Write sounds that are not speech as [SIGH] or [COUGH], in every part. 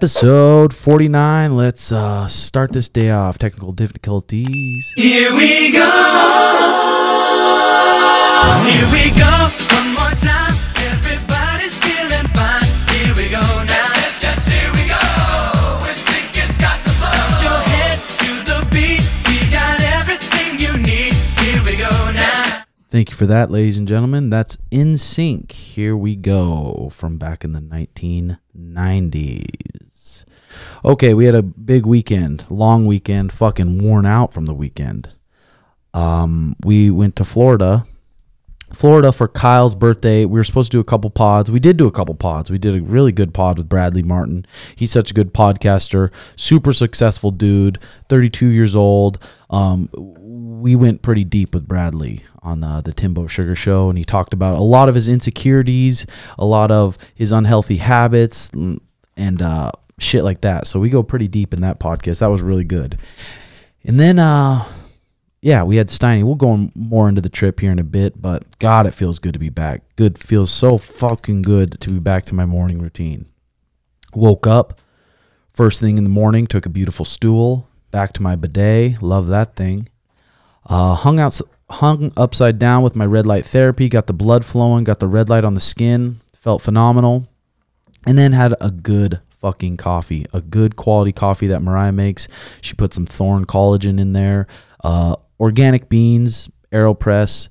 Episode 49. Let's uh, start this day off. Technical difficulties. Here we go. Here we go. One more time. Everybody's feeling fine. Here we go now. Yes, yes, here we go. When has got the flow. Your head to the beat. We got everything you need. Here we go now. Thank you for that, ladies and gentlemen. That's NSYNC. Here we go from back in the 1990s. Okay, we had a big weekend, long weekend, fucking worn out from the weekend. Um, we went to Florida. Florida for Kyle's birthday. We were supposed to do a couple pods. We did do a couple pods. We did a really good pod with Bradley Martin. He's such a good podcaster, super successful dude, 32 years old. Um, we went pretty deep with Bradley on the, the Timbo Sugar Show, and he talked about a lot of his insecurities, a lot of his unhealthy habits, and uh, shit like that. So we go pretty deep in that podcast. That was really good. And then, uh, yeah, we had Steiny. We'll go more into the trip here in a bit, but God, it feels good to be back. Good feels so fucking good to be back to my morning routine. Woke up first thing in the morning, took a beautiful stool, back to my bidet. Love that thing. Uh, hung out, hung upside down with my red light therapy. Got the blood flowing. Got the red light on the skin. Felt phenomenal. And then had a good fucking coffee, a good quality coffee that Mariah makes. She put some Thorne collagen in there. Uh, organic beans, AeroPress,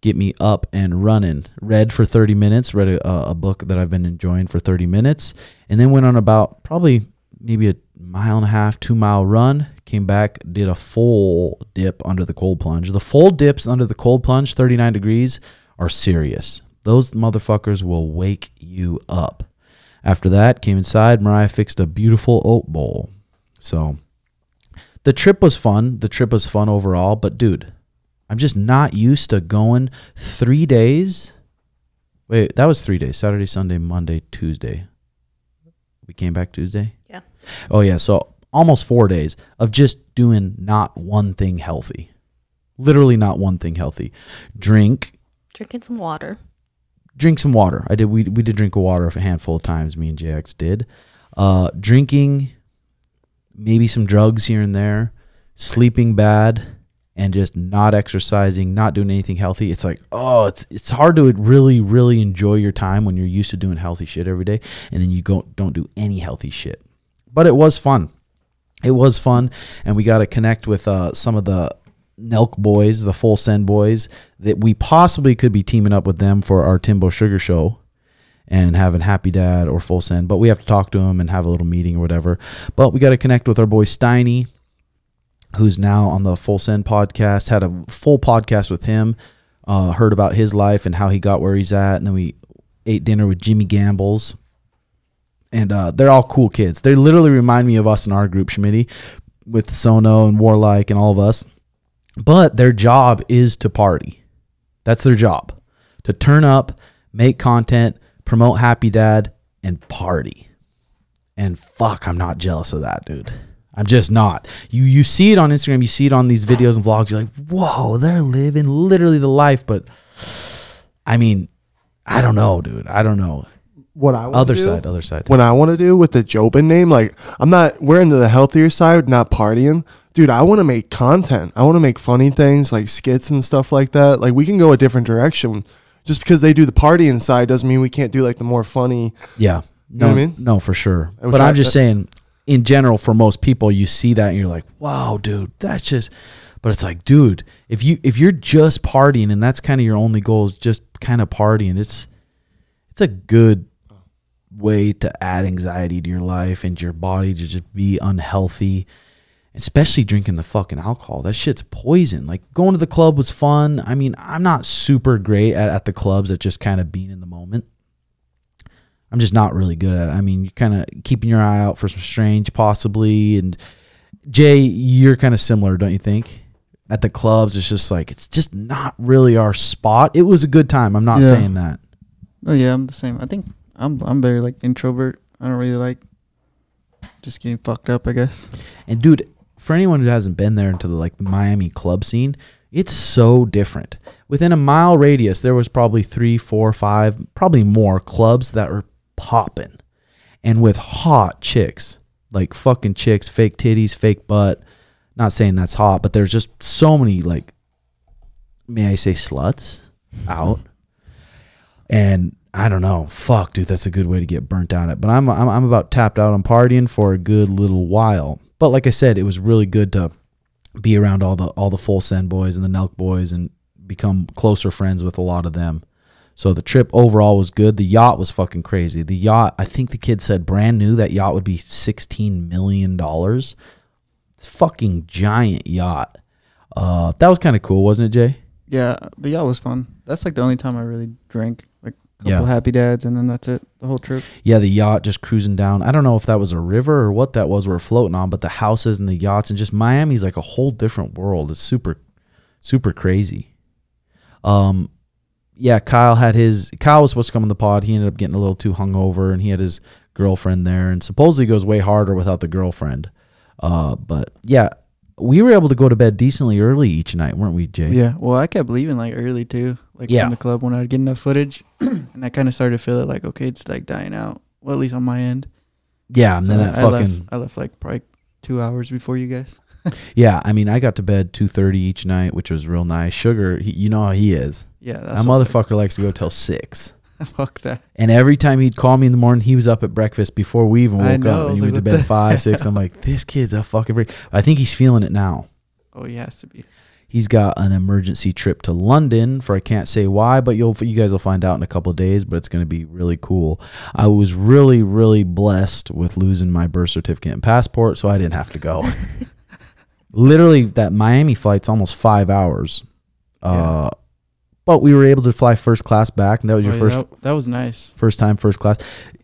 get me up and running. Read for 30 minutes, read a, a book that I've been enjoying for 30 minutes, and then went on about probably maybe a mile and a half, two mile run. Came back, did a full dip under the cold plunge. The full dips under the cold plunge, 39 degrees, are serious. Those motherfuckers will wake you up. After that, came inside. Mariah fixed a beautiful oat bowl. So the trip was fun. The trip was fun overall. But dude, I'm just not used to going three days. Wait, that was three days Saturday, Sunday, Monday, Tuesday. We came back Tuesday? Yeah. Oh, yeah. So almost four days of just doing not one thing healthy. Literally not one thing healthy. Drink, Drinking some water. Drink some water. I did. We we did drink water a handful of times. Me and JX did. Uh, drinking, maybe some drugs here and there, sleeping bad, and just not exercising, not doing anything healthy. It's like oh, it's it's hard to really really enjoy your time when you're used to doing healthy shit every day, and then you go don't do any healthy shit. But it was fun. It was fun, and we got to connect with uh, some of the Nelk boys, the Full Send boys, that we possibly could be teaming up with them for our Timbo Sugar Show and having Happy Dad or Full Send. But we have to talk to them and have a little meeting or whatever. But we got to connect with our boy Steiny, who's now on the Full Send podcast. Had a full podcast with him. Uh, heard about his life and how he got where he's at, and then we ate dinner with Jimmy Gambles. And uh, they're all cool kids. They literally remind me of us in our group, Schmitty, with Sono and Warlike and all of us. But their job is to party. That's their job. To turn up, make content, promote Happy Dad, and party. And fuck, I'm not jealous of that, dude. I'm just not. You you see it on Instagram, you see it on these videos and vlogs, you're like, whoa, they're living literally the life. But I mean, I don't know, dude. I don't know. What I wanna Other do- side, other side. What I want to do with the Jobin name, like I'm not. We're into the healthier side, not partying, dude. I want to make content. I want to make funny things like skits and stuff like that. Like we can go a different direction. Just because they do the partying side doesn't mean we can't do like the more funny. Yeah. know No, what I mean? no, for sure. But I'm just saying, in general, for most people, you see that and you're like, wow, dude, that's just. But it's like, dude, if you if you're just partying and that's kind of your only goal is just kind of partying, it's it's a good way to add anxiety to your life and your body to just be unhealthy. Especially drinking the fucking alcohol. That shit's poison. Like going to the club was fun. I mean, I'm not super great at, at the clubs at just kind of being in the moment. I'm just not really good at it. I mean, you're kind of keeping your eye out for some strange, possibly. And Jay, you're kind of similar, don't you think? At the clubs, it's just like it's just not really our spot. It was a good time. I'm not Yeah. saying that. Oh yeah, I'm the same. I think I'm I'm very like introvert. I don't really like just getting fucked up. I guess. And dude, for anyone who hasn't been there into the like Miami club scene, It's so different. Within a mile radius, there was probably three, four, five, probably more clubs that were popping, and with hot chicks, like fucking chicks, fake titties, fake butt. Not saying that's hot, but there's just so many like, may I say, sluts out. And I don't know. Fuck, dude, that's a good way to get burnt out It, But I'm, I'm I'm about tapped out on partying for a good little while. But like I said, it was really good to be around all the all the full send boys and the Nelk boys and become closer friends with a lot of them. So the trip overall was good. The yacht was fucking crazy. The yacht, I think the kid said brand new that yacht would be 16 million dollars. Fucking giant yacht. Uh that was kind of cool, wasn't it, Jay? Yeah, the yacht was fun. That's like the only time I really drank. Couple Yeah. happy dads, and then that's it. The whole trip. Yeah, the yacht just cruising down. I don't know if that was a river or what that was we're floating on, but the houses and the yachts and just Miami's like a whole different world. It's super, super crazy. Um, yeah, Kyle had his. Kyle was supposed to come on the pod. He ended up getting a little too hungover, and he had his girlfriend there, and supposedly goes way harder without the girlfriend. Uh, but yeah, we were able to go to bed decently early each night, weren't we, Jay? Yeah. Well, I kept leaving like early too, like Yeah. from the club when I'd get enough footage, [CLEARS THROAT] and I kind of started to feel it like okay, it's like dying out. Well, at least on my end. Yeah, and then So that I fucking left, I left like probably two hours before you guys. [LAUGHS] yeah. I mean, I got to bed two thirty each night, which was real nice. Sugar, he, you know how he is. Yeah, That motherfucker likes to go till six. [LAUGHS] Fuck that. And every time he'd call me in the morning, he was up at breakfast before we even woke know, up. And he went to bed at five, six. I'm like, [LAUGHS] this kid's a fucking freak. I think he's feeling it now. Oh, he has to be. He's got an emergency trip to London for I can't say why, but you'll you guys will find out in a couple of days. But it's going to be really cool. I was really really blessed with losing my birth certificate and passport, so I didn't have to go. [LAUGHS] Literally, that Miami flight's almost five hours. Uh, but we were able to fly first class back, and that was your Oh, yeah, first That, that was nice. first time first class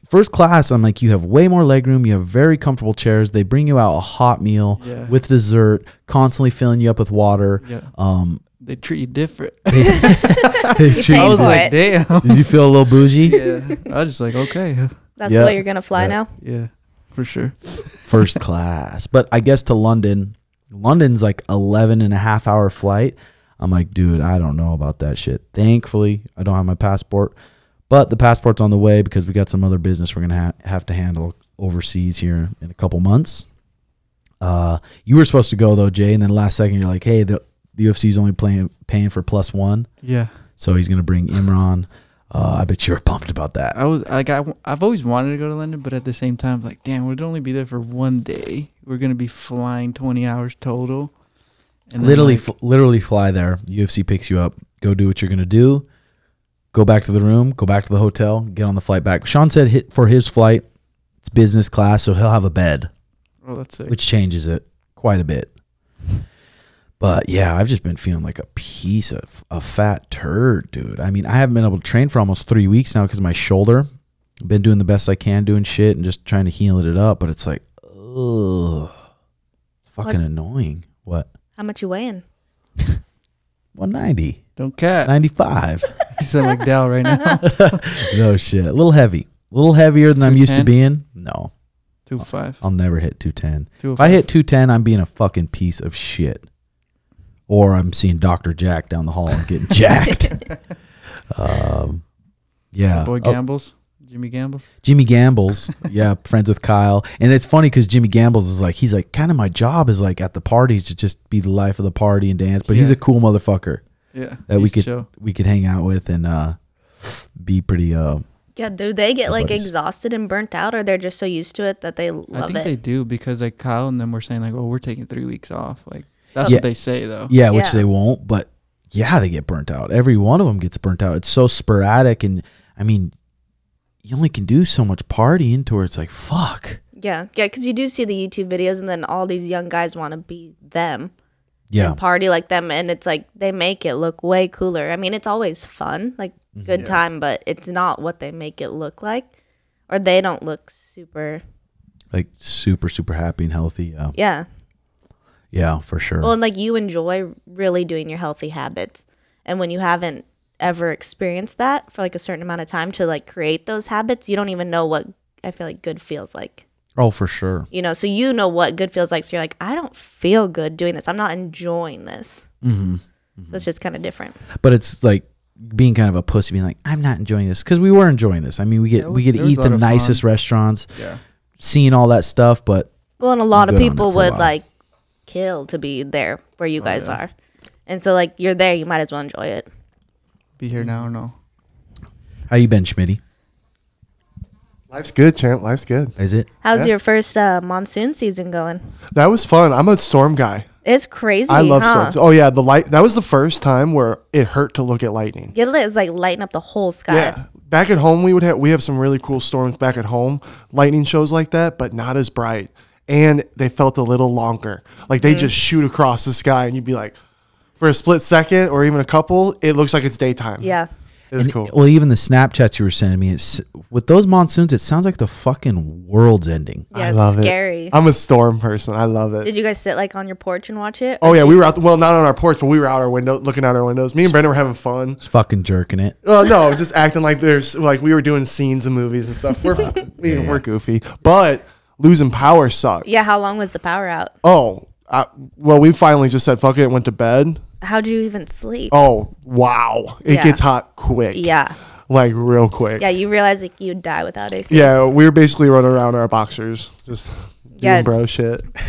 first class i'm like you have way more legroom you have very comfortable chairs they bring you out a hot meal Yeah. with dessert constantly filling you up with water Yeah. um They treat you different. [LAUGHS] they [LAUGHS] treat paid I was like, it. damn. did you feel a little bougie [LAUGHS] yeah. I was just like, okay. That's Yeah. the way you're gonna fly Yeah. now. Yeah, for sure. first class but i guess to london london's like 11 and a half hour flight i'm like dude i don't know about that shit thankfully i don't have my passport but the passport's on the way because we got some other business we're gonna ha- have to handle overseas here in a couple months uh you were supposed to go though jay and then last second you're like hey the, the ufc's only playing paying for plus one Yeah. so he's gonna bring imran uh i bet you were pumped about that I was like, I, I've always wanted to go to London, but at the same time, like, damn, we'd only be there for one day. We're gonna be flying twenty hours total. And then, literally like, f- literally fly there. Ufc picks you up. Go do what you're gonna do. Go back to the room. Go back to the hotel. Get on the flight back. Sean said hit for his flight it's business class so he'll have a bed. Oh, that's it. which changes it quite a bit. But yeah i've just been feeling like a piece of a fat turd dude. I mean i haven't been able to train for almost three weeks now because my shoulder. Been doing the best i can doing shit and just trying to heal it up but it's like ugh. It's fucking What- annoying. What How much you weighing? [LAUGHS] 190 Don't cat. 95 You sound like Dal right now. [LAUGHS] no shit. A little heavy. A little heavier than I'm used to 210? being. No, Two five. I'll never hit 210. Two If I hit 210, I'm being a fucking piece of shit. Or I'm seeing Dr. Jack down the hall and getting [LAUGHS] jacked. Um, yeah. boy Oh, Gambles, Jimmy Gambles. Jimmy Gambles. [LAUGHS] yeah, friends with Kyle. And it's funny because Jimmy Gambles is like, he's like, kind of my job is like at the parties to just be the life of the party and dance. But he's a cool motherfucker Yeah, that we could chill. we could hang out with and uh, be pretty uh, Yeah, do they get like Nobody's- exhausted and burnt out, or they're just so used to it that they I think it? they do because like Kyle and them were saying like, oh, we're taking three weeks off. Like that's Yeah. what they say though. Yeah, which Yeah. they won't, but yeah, they get burnt out. Every one of them gets burnt out. It's so sporadic, and I mean, you only can do so much partying to where it's like, fuck. yeah, yeah, because you do see the YouTube videos, and then all these young guys want to be them Yeah, and party like them, and it's like they make it look way cooler. I mean, it's always fun, like Mm-hmm. good time, but it's not what they make it look like, or they don't look super. like super, super happy and healthy. Yeah, Yeah, yeah, for sure. Well, and like you enjoy really doing your healthy habits. And when you haven't ever experienced that for like a certain amount of time to like create those habits, you don't even know what I feel like good feels like. oh, for sure. You know, so you know what good feels like. So you're like, I don't feel good doing this. I'm not enjoying this. Mm-hmm. So it's just kind of different. but it's like being kind of a pussy, being like, I'm not enjoying this because we were enjoying this. I mean, we get There we get to eat the nicest fun. restaurants, Yeah. seeing all that stuff, but Well, and a lot of Good on it people would like kill to be there where Oh, you guys are. And so like you're there, you might as well enjoy it. Be here now or no? how you been, Schmitty? Life's good, champ. Life's good. Is it? How's Yeah. your first uh, monsoon season going? That was fun. I'm a storm guy. It's crazy. I love huh? storms. Oh yeah, the light. That was the first time where it hurt to look at lightning. Get it? was like lighting up the whole sky. Yeah. Back at home, we would have we have some really cool storms back at home, lightning shows like that, but not as bright, and they felt a little longer. Like they just shoot across the sky, and you'd be like, for a split second or even a couple, it looks like it's daytime. Yeah. it was And- cool. Well, even the Snapchats you were sending me, it's, with those monsoons, it sounds like the fucking world's ending. Yeah, I it's love scary. it. I'm a storm person. I love it. Did you guys sit like on your porch and watch it? Oh yeah, we were out. Well, not on our porch, but we were out our window, looking out our windows. Me and Brendan were having fun. Just fucking jerking it. Well, no, just acting like there's like we were doing scenes of movies and stuff. We're [LAUGHS] we, we're goofy, but losing power sucked. Yeah, how long was the power out? Oh, I, well, we finally just said fuck it and went to bed. How'd you even sleep? Oh wow, it Yeah. gets hot quick. Yeah. like real quick. Yeah, you realize like you'd die without AC. Yeah, we were basically running around in our boxers, just Yeah. doing bro shit. [LAUGHS]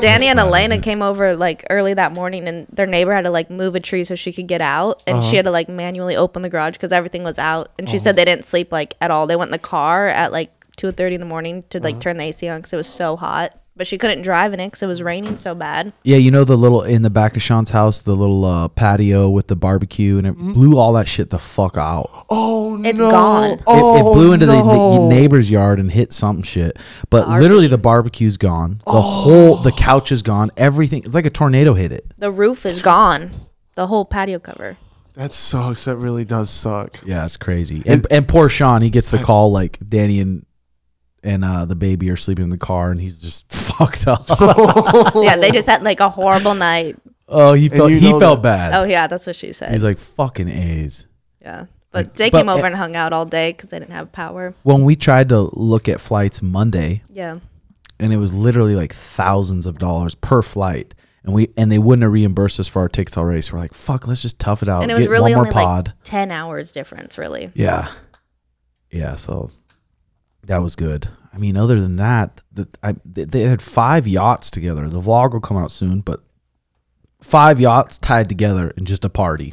Danny and Elena came over like early that morning, and their neighbor had to like move a tree so she could get out, and Uh-huh. she had to like manually open the garage because everything was out. And she said they didn't sleep like at all. They went in the car at like two thirty in the morning to Uh-huh. like turn the AC on because it was so hot. But she couldn't drive in it because it was raining so bad. Yeah, you know the little in the back of Sean's house, the little uh, patio with the barbecue, and it Mm-hmm. blew all that shit the fuck out. Oh It's no! It's gone. It- Oh, it, blew into the no. ne- neighbor's yard and hit some shit. But Barbie. literally, the barbecue's gone. The Oh. whole the couch is gone. Everything. It's like a tornado hit it. The roof is gone. The whole patio cover. That sucks. That really does suck. Yeah, it's crazy. And and poor Sean, he gets the call like Danny and and uh, the baby are sleeping in the car, and he's just [LAUGHS] fucked up. [LAUGHS] yeah, they just had like a horrible night. oh, he felt he felt that- bad. Oh yeah, that's what she said. He's like fucking A's. yeah, but like- they but came over it- and hung out all day because they didn't have power. When we tried to look at flights Monday, Yeah. and it was literally like thousands of dollars per flight. And we and they wouldn't have reimbursed us for our tickets already. So we're like, fuck, let's just tough it out. and it was get really one more only pod. like 10 hours difference really yeah. Yeah, so that was good. I mean, other than that, that I they, had five yachts together. The vlog will come out soon, but five yachts tied together in just a party.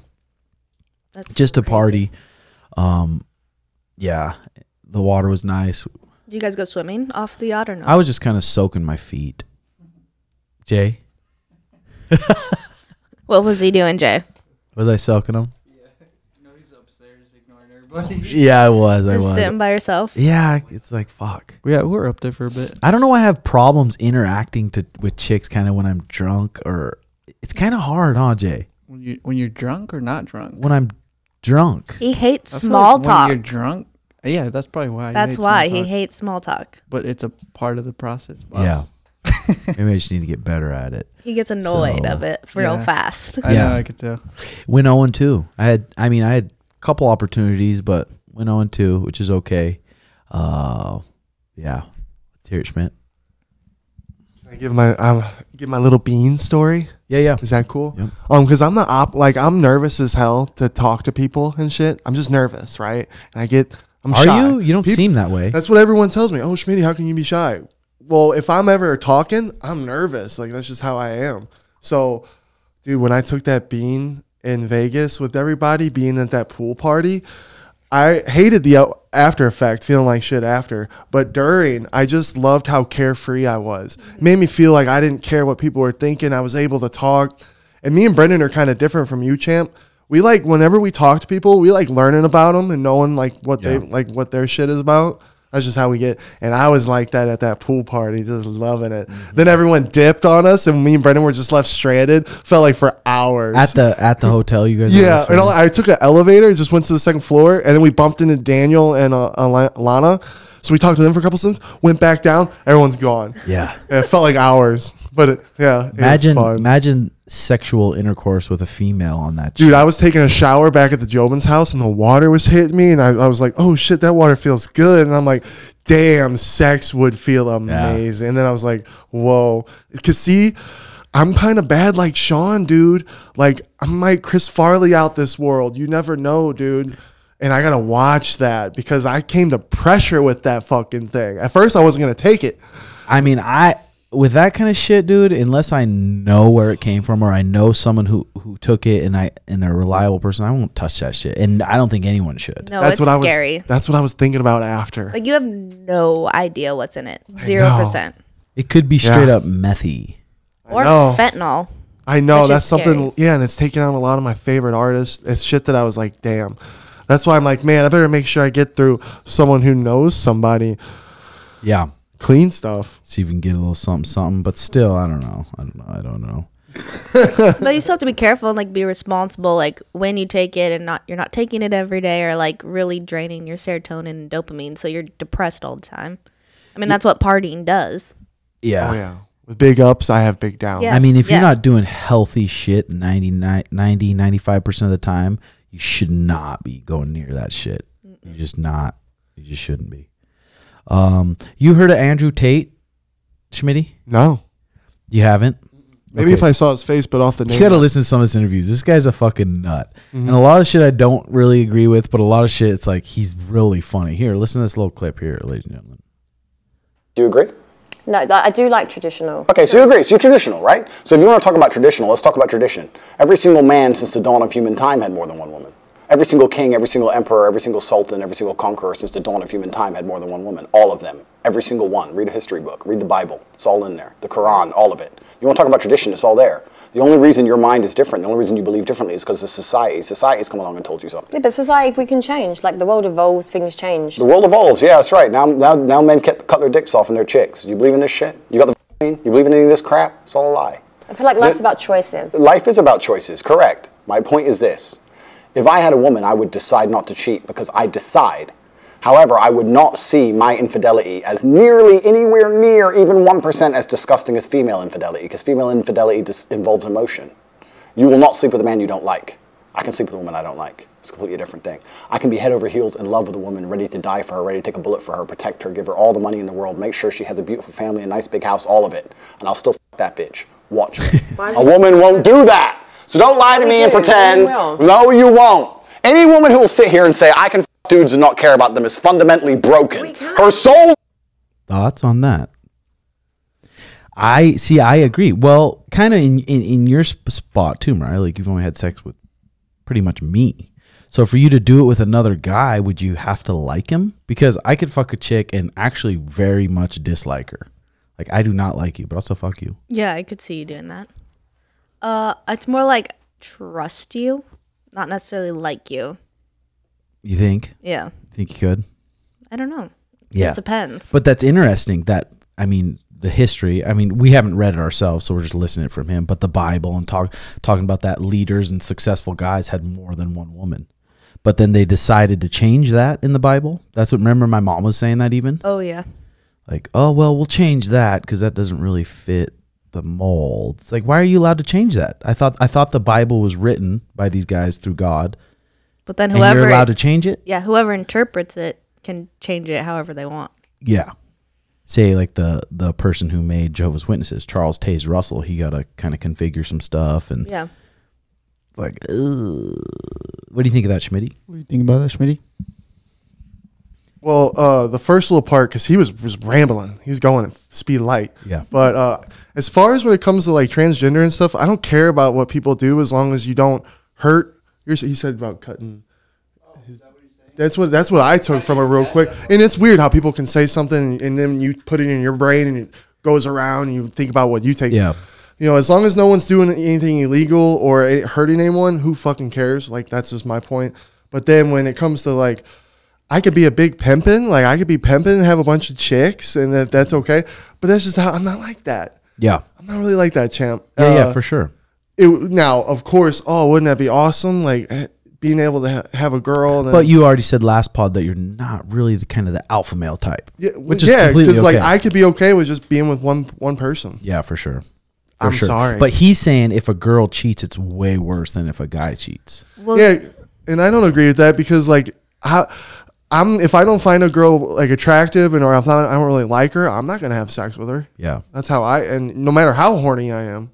That's Just a crazy. party. Um yeah. The water was nice. do you guys go swimming off the yacht or no I was just kind of soaking my feet. Jay, [LAUGHS] what was he doing jay was I soaking them? No, he's upstairs ignoring everybody. Yeah, I was. I was. sitting by yourself Yeah, it's like fuck. yeah, we're up there for a bit. I don't know. why I have problems interacting to with chicks kind of when I'm drunk, or it's kind of hard, huh, Jay? When you when you're drunk or not drunk. When I'm drunk, he hates small like talk When you're drunk. Yeah, that's probably why. that's why he hates small talk But it's a part of the process. boss. yeah. [LAUGHS] Maybe I just need to get better at it. he gets annoyed So, of it real yeah. fast I Yeah. know. I could tell. Win 0 and 2. I had. I mean, I had a couple opportunities, but went 0 and 2, which is okay. Uh, yeah. Let's hear it, Schmidt. I give my um give my little bean story. Yeah, yeah. Is that cool? Yep. Um, because I'm the op. Like I'm nervous as hell to talk to people and shit. I'm just nervous, right? And I get. I'm Are shy. you? You don't Peop- seem that way. That's what everyone tells me. Oh, Schmitty, how can you be shy? Well, if I'm ever talking, I'm nervous. Like that's just how I am. So, dude, when I took that bean in Vegas with everybody being at that pool party, I hated the after effect, feeling like shit after. But during, I just loved how carefree I was. It made me feel like I didn't care what people were thinking. I was able to talk. And me and Brendan are kind of different from you, champ. We like whenever we talk to people, we like learning about them and knowing like what Yeah. they like what their shit is about. That's just how we get. And I was like that at that pool party, just loving it. Mm-hmm. Then everyone dipped on us, and me and Brendan were just left stranded. Felt like for hours. At the at the hotel, you guys. yeah, and I took an elevator, just went to the second floor, and then we bumped into Daniel and uh, Alana. So we talked to them for a couple seconds, went back down, everyone's gone. yeah. And it felt like hours, but it, yeah, it was Imagine imagine sexual intercourse with a female on that. Dude. I was taking a shower back at the Jobin's house and the water was hitting me. And I, I was like, oh shit, that water feels good. And I'm like, damn, sex would feel amazing. And then I was like, whoa. Because see, I'm kind of bad like Sean, dude. Like I'm like Chris Farley out this world. You never know, dude. And I gotta watch that because I came to pressure with that fucking thing. At first, I wasn't gonna take it. I mean, I with that kind of shit, dude. Unless I know where it came from or I know someone who who took it and I and they're a reliable person, I won't touch that shit. And I don't think anyone should. No, that's it's what I was. That's what I was thinking about after. Like you have no idea what's in it. Zero percent. It could be straight Yeah. up methy. Or know. fentanyl. I know that's something. scary. Yeah, and it's taken on a lot of my favorite artists. It's shit that I was like, damn. That's why I'm like, man, I better make sure I get through someone who knows somebody. Yeah. Clean stuff. See if you can get a little something, something. But still, I don't know. I don't know. I don't know. but you still have to be careful and like be responsible like when you take it and not you're not taking it every day or like really draining your serotonin and dopamine so you're depressed all the time. I mean that's what partying does. Yeah. Oh yeah. With big ups, I have big downs. Yeah. I mean, if Yeah. you're not doing healthy shit 99, 90, 95% of the time, you should not be going near that shit. You're just not. You just shouldn't be. Um, you heard of Andrew Tate, Schmitty? No. You haven't? Maybe Okay. if I saw his face, but off the name. You gotta listen to some of his interviews. This guy's a fucking nut, Mm-hmm. and a lot of shit I don't really agree with, but a lot of shit it's like he's really funny. Here, listen to this little clip here, ladies and gentlemen. Do you agree? No, I do like traditional. Okay, so you agree. So you're traditional, right? So if you want to talk about traditional, let's talk about tradition. Every single man since the dawn of human time had more than one woman. Every single king, every single emperor, every single sultan, every single conqueror since the dawn of human time had more than one woman. All of them. Every single one. Read a history book. Read the Bible. It's all in there. The Quran, all of it. You want to talk about tradition, it's all there. The only reason your mind is different, the only reason you believe differently is because of society. Society's come along and told you something. Yeah, but society, we can change. Like the world evolves, things change. The world evolves. Yeah, that's right. Now, now, now men cut, cut their dicks off and their chicks. You believe in this shit? You got the vaccine? You believe in any of this crap? It's all a lie. I feel like life's Th- about choices. Life is about choices, correct. My point is this. If I had a woman, I would decide not to cheat because I decide. However, I would not see my infidelity as nearly anywhere near even 1% as disgusting as female infidelity because female infidelity dis- involves emotion. You will not sleep with a man you don't like. I can sleep with a woman I don't like. It's a completely different thing. I can be head over heels in love with a woman, ready to die for her, ready to take a bullet for her, protect her, give her all the money in the world, make sure she has a beautiful family, a nice big house, all of it. And I'll still f- that bitch. Watch me. [LAUGHS] a woman won't do that. So don't lie to We me and pretend. No, you won't. Any woman who will sit here and say, I can f- dudes and not care about them is fundamentally broken. Her soul Thoughts on that? I see. I agree. Well, kind of in, in in your sp- spot too, Mariah. Like you've only had sex with pretty much me. So for you to do it with another guy, would you have to like him? Because I could fuck a chick and actually very much dislike her. Like I do not like you, but I'll still fuck you. Yeah, I could see you doing that. Uh it's more like trust you, not necessarily like you. You think? Yeah. Think you could? I don't know. Yeah. It depends. But that's interesting. That I mean, the history. I mean, we haven't read it ourselves, so we're just listening from him. But the Bible and talk talking about that leaders and successful guys had more than one woman. But then they decided to change that in the Bible. That's what. Remember, my mom was saying that even oh yeah. like, oh well, we'll change that because that doesn't really fit the mold. It's like, why are you allowed to change that? I thought I thought the Bible was written by these guys through God, But then and whoever you're allowed to change it. Yeah, whoever interprets it can change it however they want. Yeah. Say like the the person who made Jehovah's Witnesses, Charles Taze Russell, he got to kind of configure some stuff and Yeah. like, ugh. what do you think of that, Schmitty? What do you think about that, Schmitty? Well, uh, the first little part because he was was rambling. He was going at speed of light. Yeah. But uh, as far as when it comes to like transgender and stuff, I don't care about what people do as long as you don't hurt. He said about cutting. his- That's what that's what I took from it real quick. And it's weird how people can say something and then you put it in your brain and it goes around and you think about what you take. Yeah. You know, as long as no one's doing anything illegal or hurting anyone, who fucking cares? Like that's just my point. But then when it comes to like, I could be a big pimpin', like I could be pimping and have a bunch of chicks, and that that's okay. But that's just how I'm not like that. Yeah. I'm not really like that, champ. Yeah, Uh, yeah, for sure. it, now, of course, oh, wouldn't that be awesome? Like eh, being able to ha- have a girl. And then, But you already said last pod that you're not really the kind of the alpha male type. yeah, which is yeah, completely because like. I could be okay with just being with one one person. Yeah, for sure. For I'm sure. sorry. But he's saying if a girl cheats, it's way worse than if a guy cheats. Well, yeah, and I don't agree with that because like how. I'm if I don't find a girl like attractive and or if I I don't really like her, I'm not gonna have sex with her. Yeah. That's how I and no matter how horny I am.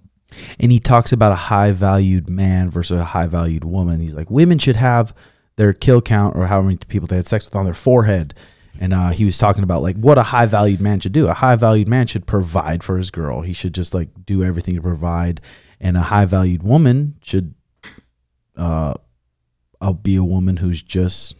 and he talks about a high valued man versus a high valued woman. He's like, women should have their kill count or how many people they had sex with on their forehead. And uh, he was talking about like what a high valued man should do. A high valued man should provide for his girl. He should just like do everything to provide. And a high valued woman should uh, I'll be a woman who's just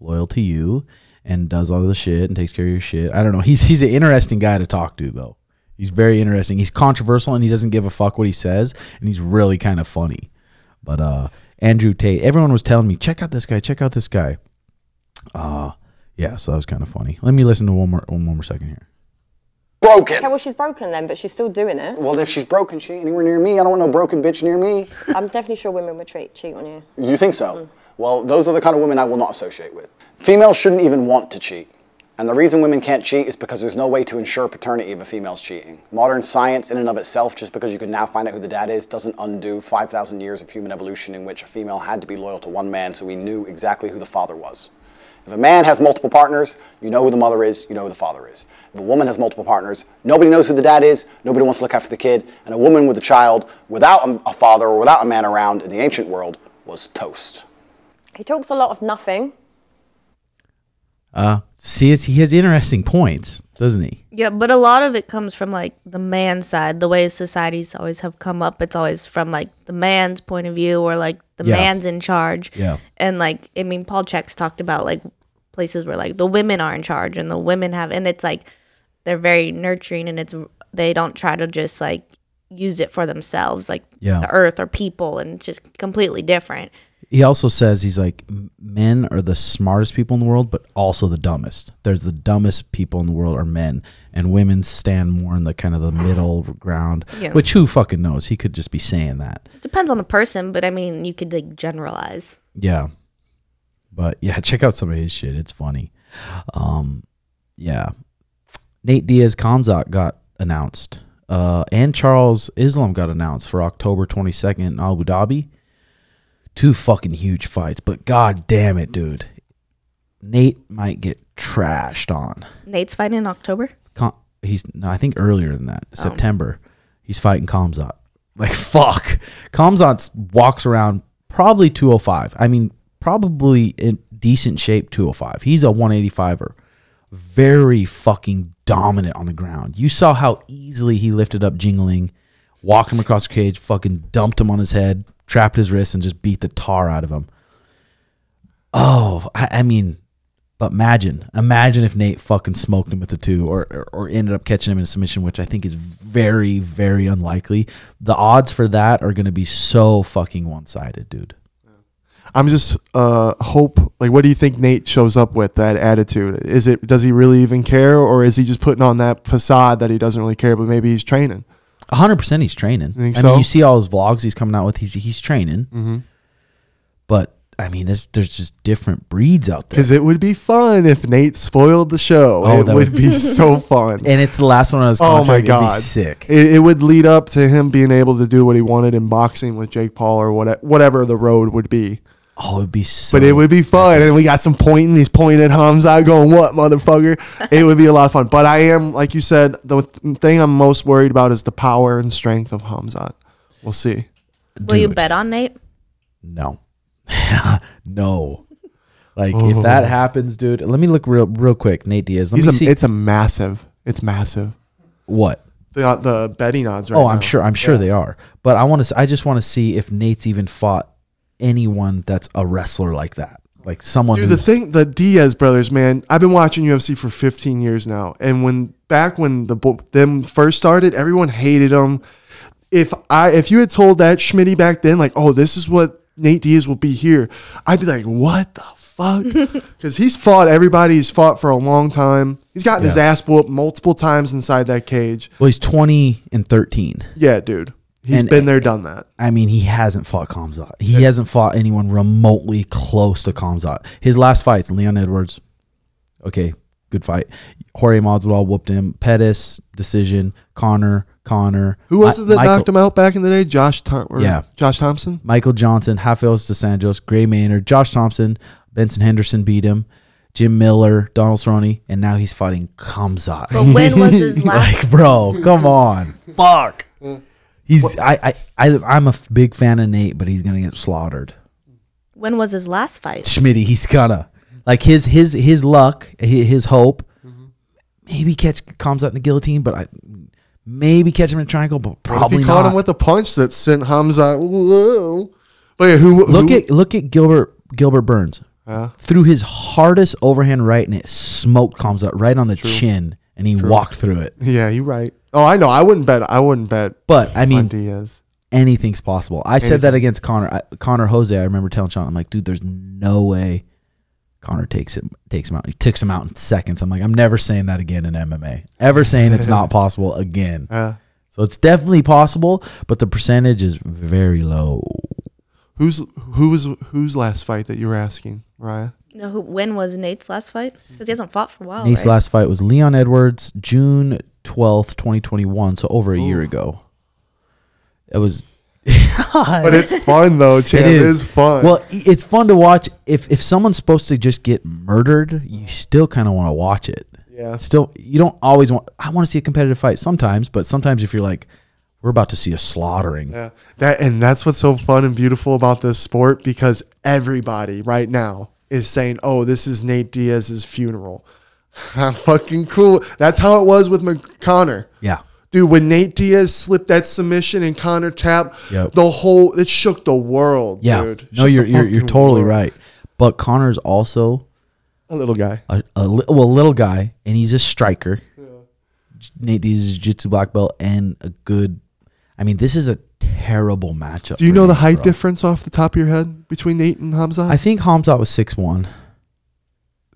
loyal to you and does all the shit and takes care of your shit. I don't know. He's he's an interesting guy to talk to though. He's very interesting. He's controversial and he doesn't give a fuck what he says and he's really kind of funny. But uh Andrew Tate, everyone was telling me, check out this guy, check out this guy. Uh yeah, so that was kind of funny. Let me listen to one more one more second here. Broken. Okay, well, she's broken then, but she's still doing it. Well, if she's broken, she ain't anywhere near me. I don't want no broken bitch near me. I'm definitely sure women would treat, cheat on you. You think so? Well, those are the kind of women I will not associate with. Females shouldn't even want to cheat. And the reason women can't cheat is because there's no way to ensure paternity if a female's cheating. Modern science, in and of itself, just because you can now find out who the dad is, doesn't undo 5,000 years of human evolution in which a female had to be loyal to one man so we knew exactly who the father was. If a man has multiple partners, you know who the mother is, you know who the father is. If a woman has multiple partners, nobody knows who the dad is, nobody wants to look after the kid, and a woman with a child without a, a father or without a man around in the ancient world was toast. He talks a lot of nothing. Uh see he has interesting points, doesn't he? Yeah, but a lot of it comes from like the man side. The way societies always have come up, it's always from like the man's point of view or like the Yeah. man's in charge. Yeah. And like I mean Paul Chek's talked about like places where like the women are in charge and the women have and it's like they're very nurturing and it's they don't try to just like use it for themselves like Yeah. the earth or people and just completely different. He also says he's like men are the smartest people in the world, but also the dumbest. There's the dumbest people in the world are men, and women stand more in the kind of the middle ground. Yeah. Which who fucking knows? He could just be saying that. Depends on the person, but I mean you could like generalize. Yeah. But yeah, [LAUGHS] check out some of his shit. It's funny. Um, yeah. Nate Diaz Khamzat got announced. Uh, and Charles Islam got announced for October 22nd in Abu Dhabi. Two fucking huge fights, but god damn it, dude. Nate might get trashed on. Nate's fighting in October. He's no, I think earlier than that, September. He's fighting Khamzat. Like [LAUGHS] fuck, Khamzat walks around probably 205. I mean, probably in decent shape 205. He's a 185er. Very fucking dominant on the ground. You saw how easily he lifted up Jingliang, walked him across the cage, fucking dumped him on his head, trapped his wrist, and just beat the tar out of him. Oh, I, I mean, but imagine, imagine if Nate fucking smoked him with the two, or, or or ended up catching him in a submission, which I think is very, very unlikely. The odds for that are going to be so fucking one sided, dude. I'm just uh hope like what do you think Nate shows up with that attitude? Is it does he really even care or is he just putting on that facade that he doesn't really care but maybe he's training? A hundred percent, he's training. I so? mean, you see all his vlogs he's coming out with. He's he's training, Mm-hmm. but I mean, there's there's just different breeds out there, Because it would be fun if Nate spoiled the show. Oh, it that would would- be so [LAUGHS] fun. and it's the last one I was. Oh my god, sick. It, it would lead up to him being able to do what he wanted in boxing with Jake Paul or what, whatever the road would be. Oh, it'd be so. But it would be fun, and we got some pointing. these pointing at Hamza, going, "What, motherfucker?" it would be a lot of fun. But I am, like you said, the th- thing I'm most worried about is the power and strength of Khamzat. We'll see. Will you bet on Nate? No. [LAUGHS] no. Like if that happens, dude. Let me look real real quick. Nate Diaz. Let He's me a, see it's a massive. It's massive. what. The uh, the betting odds right oh, I'm now. sure. I'm sure they are. But I want to. I just want to see if Nate's even fought anyone that's a wrestler like that. Like someone. Dude, the thing, the Diaz brothers, man. I've been watching UFC for 15 years now, and when back when the bo- them first started, everyone hated them. If I if you had told that Schmitty back then, like, oh, this is what Nate Diaz will be here, I'd be like, what the fuck? [LAUGHS] Because he's fought everybody. He's fought for a long time. He's gotten his ass whooped multiple times inside that cage. well, he's 20 and 13. Yeah, dude. He's And- been there, done that. I mean, he hasn't fought Khamzat. He hasn't fought anyone remotely close to Khamzat. His last fights, Leon Edwards. Okay, good fight. Jorge Masvidal whooped him. Pettis decision. Conor. Conor. Who was it that Michael- knocked him out back in the day? Josh, Thom- Yeah. Josh Thomson. Michael Johnson, Rafael dos Anjos, Gray Maynard, Josh Thomson, Benson Henderson beat him, Jim Miller, Donald Cerrone, and now he's fighting Khamzat. But when was his [LAUGHS] last? like, bro, come on, fuck. He's I, I I I'm a big fan of Nate, but he's gonna get slaughtered. When was his last fight? Schmitty, he's gonna like his his his luck, hi- his hope. Mm-hmm. Maybe catch Khamzat in the guillotine, but I maybe catch him in a triangle, but What if probably he caught him with a punch that sent Hamza. Whoa. But yeah, who look at look at Gilbert Gilbert Burns Yeah. threw his hardest overhand right, and it smoked Khamzat right on the chin, and he walked through it. Yeah, you're right. Oh, I know. I wouldn't bet. I wouldn't bet. But I mean, Diaz. anything's possible. I said that against Conor. I, Conor Jose. I remember telling Sean, I'm like, dude, there's no way Conor takes him takes him out. He takes him out in seconds. I'm like, I'm never saying that again in MMA. Ever saying it's not [LAUGHS] possible again. Yeah. So it's definitely possible, but the percentage is very low. Who's who was whose last fight that you were asking, Mariah? No, who, when was Nate's last fight? Because he hasn't fought for a while. Nate's right? last fight was Leon Edwards, June 12th, 2021. So over a year ago. It was. [LAUGHS] But it's [LAUGHS] fun though, champ. It is. fun. Well, it's fun to watch. If if someone's supposed to just get murdered, you still kind of want to watch it. Yeah. Still, you don't always want. I want to see a competitive fight sometimes, but sometimes if you're like, we're about to see a slaughtering. Yeah. That and that's what's so fun and beautiful about this sport because everybody right now is saying, "Oh, this is Nate Diaz's funeral." [LAUGHS] Fucking cool. That's how it was with Mc- Conor. Yeah. Dude, when Nate Diaz slipped that submission and Conor tapped, Yep. the whole it shook the world, Yeah. dude. no, Shook you're you're you're totally world. right. But Conor's also A little guy. a, a li- well little guy, and he's a striker. Nate Diaz is jiu-jitsu black belt and a good. I mean, this is a terrible matchup. Do you know the height bro. difference off the top of your head between Nate and Hamza? I think Hamza was six one.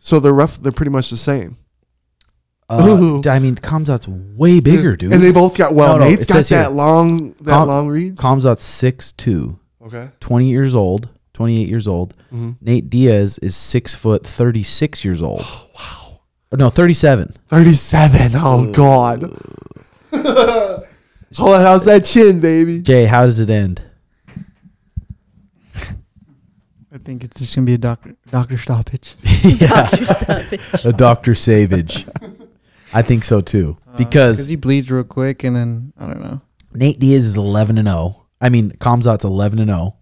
So they're rough. They're pretty much the same. Uh, [LAUGHS] Ooh. I mean, Khamzat's way bigger, dude. And they both got well. No, no, Nate's it got says here. that long, that Com- long reads. Khamzat's 6'2", okay. 20 years old, 28 years old. Mm-hmm. Nate Diaz is 6 foot, 36 years old. [GASPS] wow. No, 37. Thirty-seven. Oh God. [LAUGHS] oh, how's that chin, baby? Jay, how does it end? I think it's just gonna be a doctor doctor stoppage. [LAUGHS] yeah. [LAUGHS] a Dr. Savage. I think so too. Uh, because Because he bleeds real quick, and then I don't know. Nate Diaz is 11 and 0. I mean, Khamzat's 11 and 0.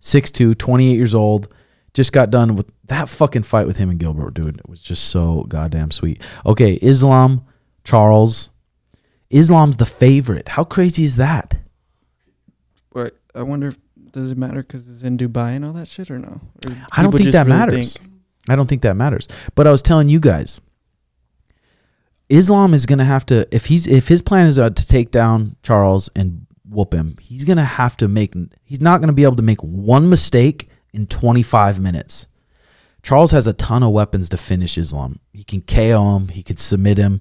6'2", 28 years old. Just got done with that fucking fight with him and Gilbert, dude. It was just so goddamn sweet. Okay, Islam, Charles. Islam's the favorite. How crazy is that? But I wonder, if, does it matter because it's in Dubai and all that shit, or no? Or I don't think that really matters. think- I don't think that matters. But I was telling you guys, Islam is gonna have to if he's if his plan is uh, to take down Charles and whoop him, he's gonna have to make. He's not gonna be able to make one mistake in 25 minutes. Charles has a ton of weapons to finish Islam. He can KO him. He could submit him.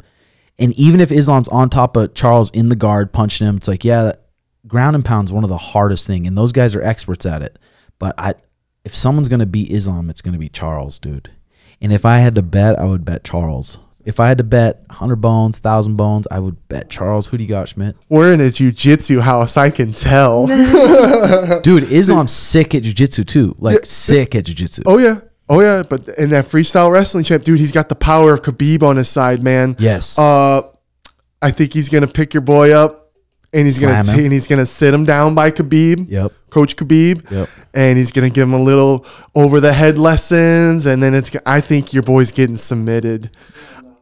And even if Islam's on top of Charles in the guard punching him, it's like, yeah, ground and pound's one of the hardest thing, and those guys are experts at it. But I, if someone's gonna beat Islam, it's gonna be Charles, dude. And if I had to bet, I would bet Charles. If I had to bet hundred bones, thousand bones, I would bet Charles. Who do you got, Schmidt? We're in a jujitsu house. I can tell. [LAUGHS] Dude, Islam's sick at jujitsu too. Like sick at jujitsu. oh yeah. Oh yeah. But in that freestyle wrestling champ, dude, he's got the power of Khabib on his side, man. Yes. Uh, I think he's gonna pick your boy up, and he's gonna him. t- and he's gonna sit him down by Khabib. Yep. Coach Khabib. Yep. And he's gonna give him a little over the head lessons, and then it's. I think your boy's getting submitted.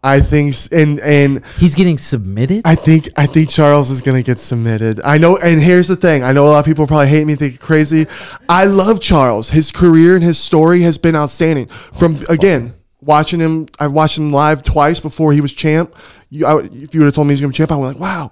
I think, and and He's getting submitted. I think I think Charles is gonna get submitted. I know, and here's the thing. I know a lot of people probably hate me, think crazy. I love Charles. His career and his story has been outstanding. From again, watching him, I watched him live twice before he was champ. You, I, if you would have told me he's gonna be champ, I would like, wow.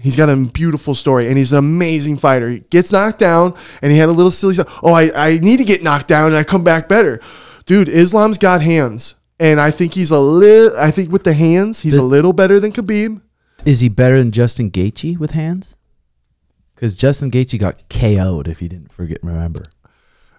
He's got a beautiful story, and he's an amazing fighter. He gets knocked down, and he had a little silly stuff. Oh, I, I need to get knocked down, and I come back better. Dude, Islam's got hands, and I think he's a little. I think with the hands, he's a little better than Khabib. Is he better than Justin Gaethje with hands? Because Justin Gaethje got KO'd. If you didn't forget, remember.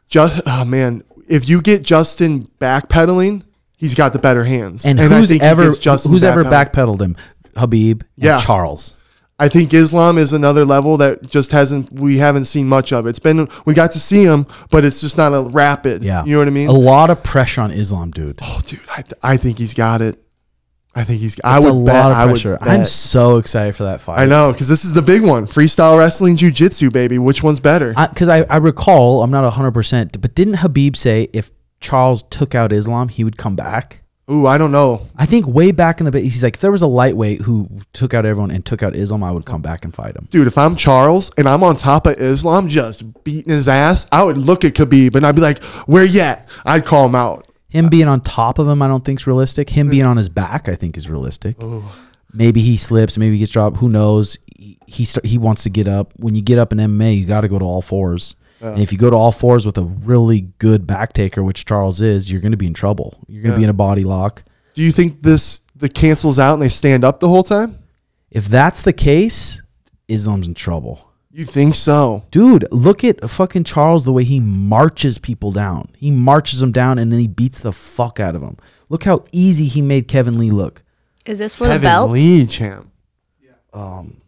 Just oh man, if you get Justin backpedaling, he's got the better hands. And, I who's ever who's ever backpedaled him? Khabib. and Yeah. Charles. I think Islam is another level that just hasn't we haven't seen much of. It's been we got to see him, but it's just not a rapid. Yeah. you know what I mean. A lot of pressure on Islam, dude. oh, dude, I, th- I think he's got it. I think he's. I would a bet. lot of I would pressure. I'm so excited for that fight. I know because this is the big one: freestyle wrestling, jujitsu, baby. Which one's better? because I, I, recall I'm not hundred percent, but didn't Khabib say if Charles took out Islam, he would come back? Ooh, I don't know. I think way back in the he's like, if there was a lightweight who took out everyone and took out Islam, I would come back and fight him. Dude, if I'm Charles and I'm on top of Islam just beating his ass, I would look at Khabib and I'd be like, where yet? I'd call him out. Him being on top of him, I don't think is realistic. Him being on his back, I think is realistic. Maybe he slips, maybe he gets dropped. Who knows? He he, start, he wants to get up. When you get up in MMA, you got to go to all fours. And if you go to all fours with a really good back taker, which Charles is, you're going to be in trouble. You're going to be in a body lock. Do you think this the cancels out and they stand up the whole time? If that's the case, Islam's in trouble. You think so? Dude, look at fucking Charles the way he marches people down. He marches them down and then he beats the fuck out of them. Look how easy he made Kevin Lee look. Is this for the belt? Kevin belt? Lee, champ. Um,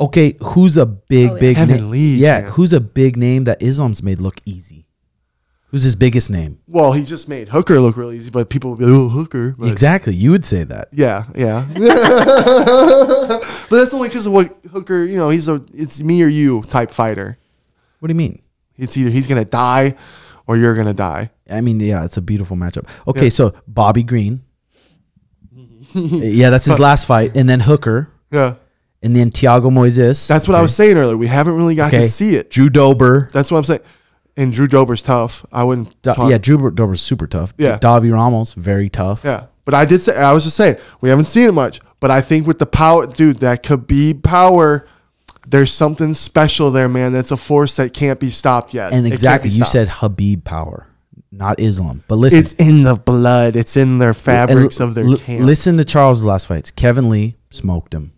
Okay, who's a big, Oh, yeah. big Kevin name? Lee, yeah, champ. who's a big name that Islam's made look easy? Who's his biggest name? Well, he just made Hooker look real easy, but people would be like, oh, Hooker. But Exactly. You would say that. Yeah, yeah. [LAUGHS] [LAUGHS] but that's only because of what Hooker, you know, he's a it's me or you type fighter. What do you mean? It's either he's gonna die or you're gonna die. I mean, yeah, it's a beautiful matchup. Okay, Yeah. so Bobby Green. [LAUGHS] yeah, that's his last fight. And then Hooker. Yeah. And then Thiago Moises. That's what I was saying earlier. We haven't really got Okay. to see it. Drew Dober. That's what I'm saying. And Drew Dober's tough. I wouldn't. Da- talk- yeah, Drew Dober's super tough. Yeah. Davi Ramos, very tough. Yeah. But I did say I was just saying we haven't seen it much. But I think with the power, dude, that Khabib power, there's something special there, man. That's a force that can't be stopped yet. And exactly, you said Khabib power, not Islam. But listen, it's in the blood. It's in their fabrics and of their l- camp. Listen to Charles' last fights. Kevin Lee smoked him.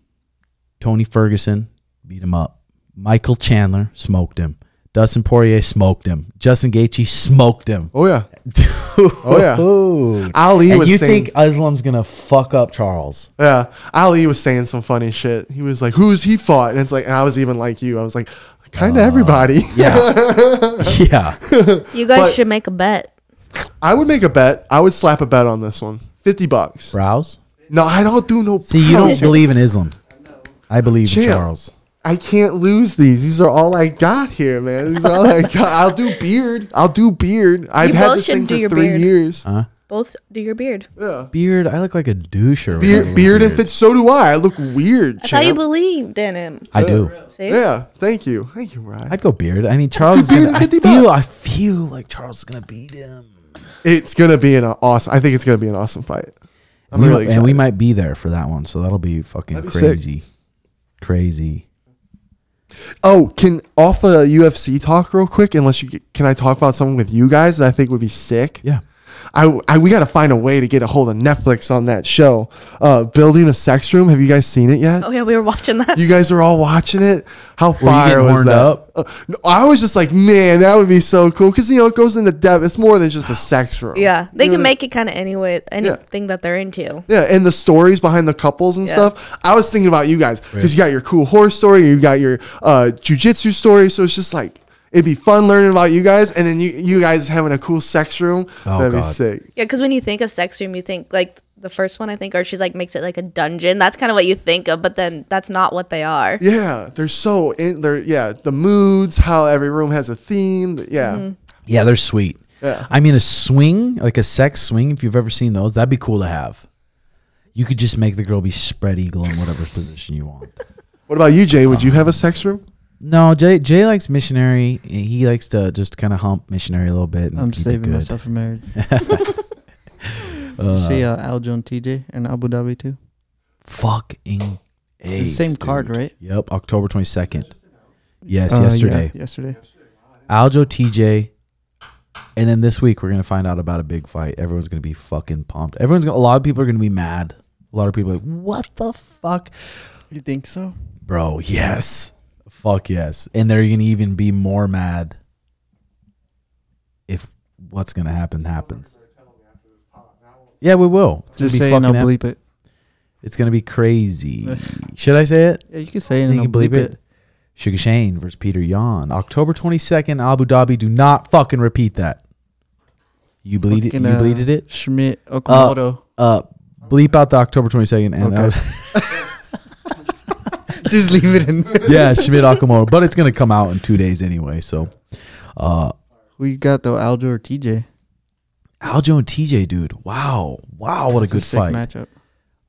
Tony Ferguson beat him up. Michael Chandler smoked him. Dustin Poirier smoked him. Justin Gaethje smoked him. Oh yeah. [LAUGHS] oh yeah. Ali and was you saying- think Islam's gonna fuck up Charles? Yeah, Ali was saying some funny shit. He was like, "Who's he fought?" And it's like, and I was even like you. I was like, kind of uh, everybody. Yeah, [LAUGHS] yeah. You guys But- should make a bet. I would make a bet. I would slap a bet on this one. Fifty bucks. Browse. No, I don't do no. See, you don't believe in Islam. I believe in Champ. Charles. I can't lose these. These are all I got here, man. These are all I got. [LAUGHS] I'll do beard. I'll do beard. I've had both this thing for three beard. years. Huh? Both do your beard. Yeah. Beard. I look like a doucher. with a Beard, little beard, and beard. fit. So do I. I look weird. I thought you champ. believed in him. I do. See? Yeah. Thank you. Thank you, Ryan. I'd go beard. I mean, Charles. Is beard gonna, I feel. bucks. I feel like Charles is gonna beat him. It's gonna be an awesome. I think it's gonna be an awesome fight. I'm We really might- and we might be there for that one, so that'll be fucking That'd be sick. Crazy. Oh, can off a UFC talk real quick? Unless you can, I talk about something with you guys that I think would be sick. Yeah. I, I we got to find a way to get a hold of Netflix on that show. Uh, building a sex room. Have you guys seen it yet? Oh yeah, we were watching that. You guys are all watching it. How you fire getting was that? up? Uh, no, I was just like, man, that would be so cool because you know it goes into depth. It's more than just a sex room. yeah, they You can know? make it kind of anyway, anything that they're into. Yeah, and the stories behind the couples and Yeah. stuff. I was thinking about you guys because you got your cool horror story, you got your uh, jujitsu story. So it's just like it'd be fun learning about you guys, and then you you guys having a cool sex room. Oh, That'd be God. sick. Yeah, because when you think of sex room, you think like the first one I think, or she's like makes it like a dungeon. That's kind of what you think of, but then that's not what they are. Yeah, they're so in. They're yeah, the moods, how every room has a theme. Yeah, Mm-hmm. Yeah, they're sweet. Yeah. I mean, a swing, like a sex swing, if you've ever seen those, that'd be cool to have. You could just make the girl be spread eagle in whatever [LAUGHS] position you want. What about you, Jay? Would you have a sex room? No, Jay Jay likes missionary. He likes to just kind of hump missionary a little bit. I'm saving myself for marriage. [LAUGHS] you see uh, Aljo and TJ in Abu Dhabi too? Fucking It's the ace, same card, right? Yep, October 22nd. Yes, Uh, yeah, yesterday. yesterday. Aljo TJ. And then this week we're gonna find out about a big fight. Everyone's gonna be fucking pumped. Everyone's gonna, a lot of people are gonna be mad. A lot of people are like, what the fuck, You think so? bro? Yes, fuck yes. And they're gonna even be more mad if what's gonna happen happens. Yeah, we will. It's gonna Just be say and I'll bleep it. It's gonna be crazy. Should I say it? Yeah, you can say it and you I'll can believe bleep it? it. Sugar Sean versus Petr Yan, October twenty second, Abu Dhabi. Do not fucking repeat that. You bleeded. it. You uh, bleeded it. Schmidt Okamoto. Uh, bleep out the October 22nd. And Okay. [LAUGHS] [LAUGHS] Just leave it in. There. yeah, Schmidt Akamoto. But it's going to come out in two days anyway. So, uh, Who you got though, Aljo or TJ? Aljo and TJ, dude. Wow. Wow. What a It's good sick fight. matchup.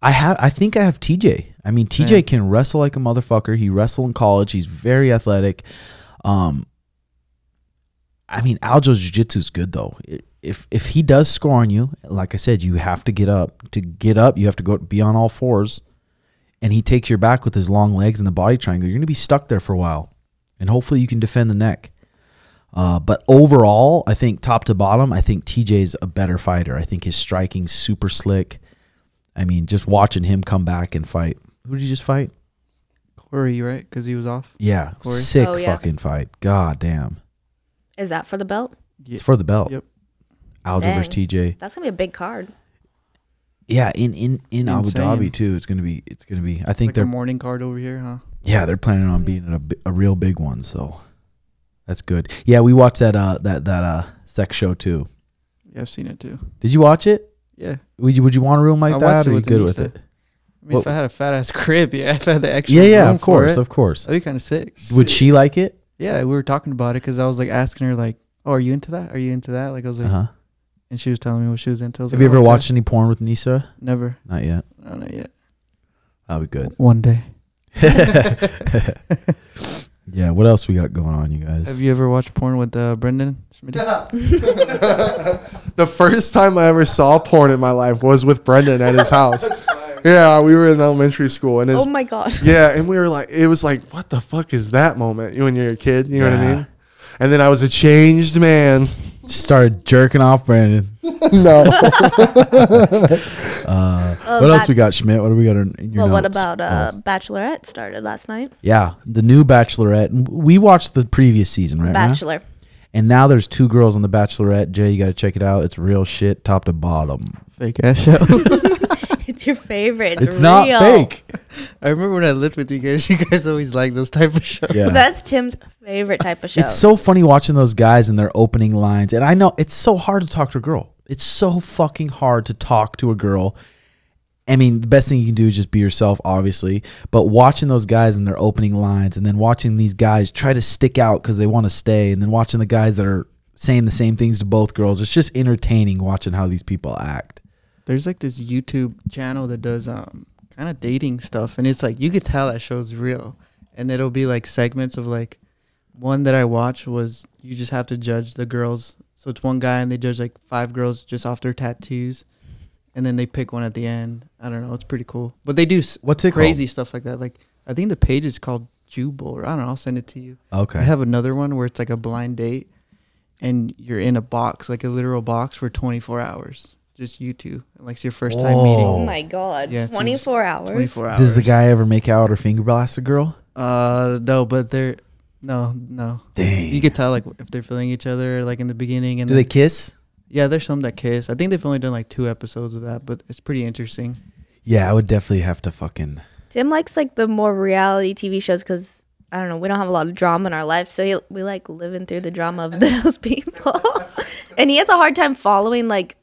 I have. I think I have TJ. I mean, TJ Same. can wrestle like a motherfucker. He wrestled in college. He's very athletic. Um, I mean, Aljo's jiu-jitsu is good though. If if he does score on you, like I said, you have to get up. To get up, you have to go be on all fours, and he takes your back with his long legs and the body triangle. You're gonna be stuck there for a while, and hopefully you can defend the neck. Uh, but overall, I think top to bottom, I think TJ's a better fighter. I think his striking's super slick. I mean, just watching him come back and fight. Who did he just fight? Cory, right? Because he was off. Yeah, Cory? sick Oh, yeah. fucking fight. God damn, Is that for the belt? Yeah. it's for the belt. Yep. Aljo versus TJ. That's gonna be a big card. Yeah, in in in Abu Dhabi too. It's gonna be. It's gonna be. I think Like they're. morning card over here, huh? yeah, they're planning on being a, a real big one. So that's good. Yeah, we watched that uh that that uh sex show too. Yeah, I've seen it too. Did you watch it? Yeah. Would you Would you want a room like I that? Or are you good with it? I mean, if I had a fat ass [LAUGHS] crib, yeah, if I had the extra Yeah, yeah, of course, of course. that'd be kind of sick. Would she like it? Yeah, we were talking about it because I was like asking her like, "Oh, are you into that? Are you into that?" Like I was like, Uh like, huh. And she was telling me what she was into. I was Have like, you ever "Oh, okay." watched any porn with Nisa? Never. Not yet. No, not yet. That'll be good. One day. [LAUGHS] yeah. What else we got going on, you guys? Have you ever watched porn with uh, Brendan? Schmidt? [LAUGHS] The first time I ever saw porn in my life was with Brendan at his house. [LAUGHS] yeah, we were in elementary school, and his Oh my god. yeah, and we were like, it was like, what the fuck is that moment? You when you're a kid, you know what I Yeah. mean? And then I was a changed man. Started jerking off, Brandon. [LAUGHS] no, [LAUGHS] Uh, Oh, what else we got, Schmidt? What do we got in, in your Well, what notes? about uh, Oh. Bachelorette started last night? Yeah, the new Bachelorette. We watched the previous season, right? man? Bachelor. And now there's two girls on the Bachelorette. Jay, you got to check it out. It's real shit, top to bottom. Fake ass show. [LAUGHS] It's [LAUGHS] your favorite. It's, It's not real. fake. I remember when I lived with you guys. [LAUGHS] You guys always like those type of shows. Yeah. That's Tim's favorite type of show. It's so funny watching those guys and their opening lines. And I know it's so hard to talk to a girl. It's so fucking hard to talk to a girl. I mean, the best thing you can do is just be yourself, obviously. But watching those guys and their opening lines, and then watching these guys try to stick out because they want to stay, and then watching the guys that are saying the same things to both girls, it's just entertaining watching how these people act. There's like this YouTube channel that does um kind of dating stuff, and it's like you could tell that show's real, and it'll be like segments of like one that I watched was you just have to judge the girls. So it's one guy and they judge like five girls just off their tattoos, and then they pick one at the end. I don't know, it's pretty cool. But they do What's it crazy stuff like that. Like I think the page is called Jubal, or I don't know. I'll send it to you. Okay. I have another one where it's like a blind date, and you're in a box, like a literal box, for 24 hours. Just you two, like it's your first time Whoa. meeting. oh my god. Yeah, it's 24 hours. 24 hours. Does the guy ever make out or finger blast a girl? Uh, no, but they're no, no. Dang. You could tell like if they're feeling each other, like in the beginning, and Do they kiss? Yeah, there's some that kiss. I think they've only done like two episodes of that, but it's pretty interesting. Yeah, I would definitely have to fucking. Tim likes like the more reality TV shows because I don't know, we don't have a lot of drama in our life, so he, we like living through the drama of [LAUGHS] those people. [LAUGHS] and he has a hard time following like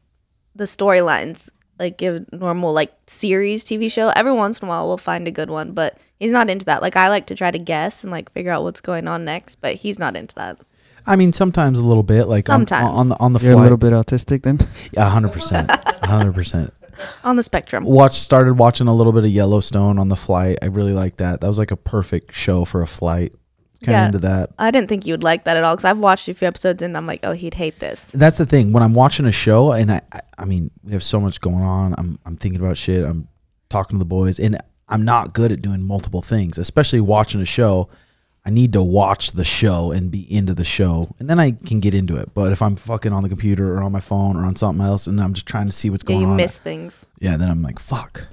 the storylines, like a normal like series TV show. Every once in a while, we'll find a good one, but he's not into that. Like I like to try to guess and like figure out what's going on next, but he's not into that. I mean, sometimes a little bit, like on, Sometimes. on the on the You're a little bit autistic then. Yeah, hundred percent, hundred percent. [LAUGHS] On the spectrum. Watch started watching a little bit of Yellowstone on the flight. I really like that. That was like a perfect show for a flight. Kind of Yeah. into that. I didn't think you would like that at all because I've watched a few episodes and I'm like, oh, he'd hate this. That's the thing. When I'm watching a show, and I, I, I mean, we have so much going on. I'm, I'm thinking about shit. I'm talking to the boys, and I'm not good at doing multiple things, especially watching a show. I need to watch the show and be into the show, and then I can get into it. But if I'm fucking on the computer or on my phone or on something else, and I'm just trying to see what's Yeah, going you on, miss things. yeah, then I'm like, fuck.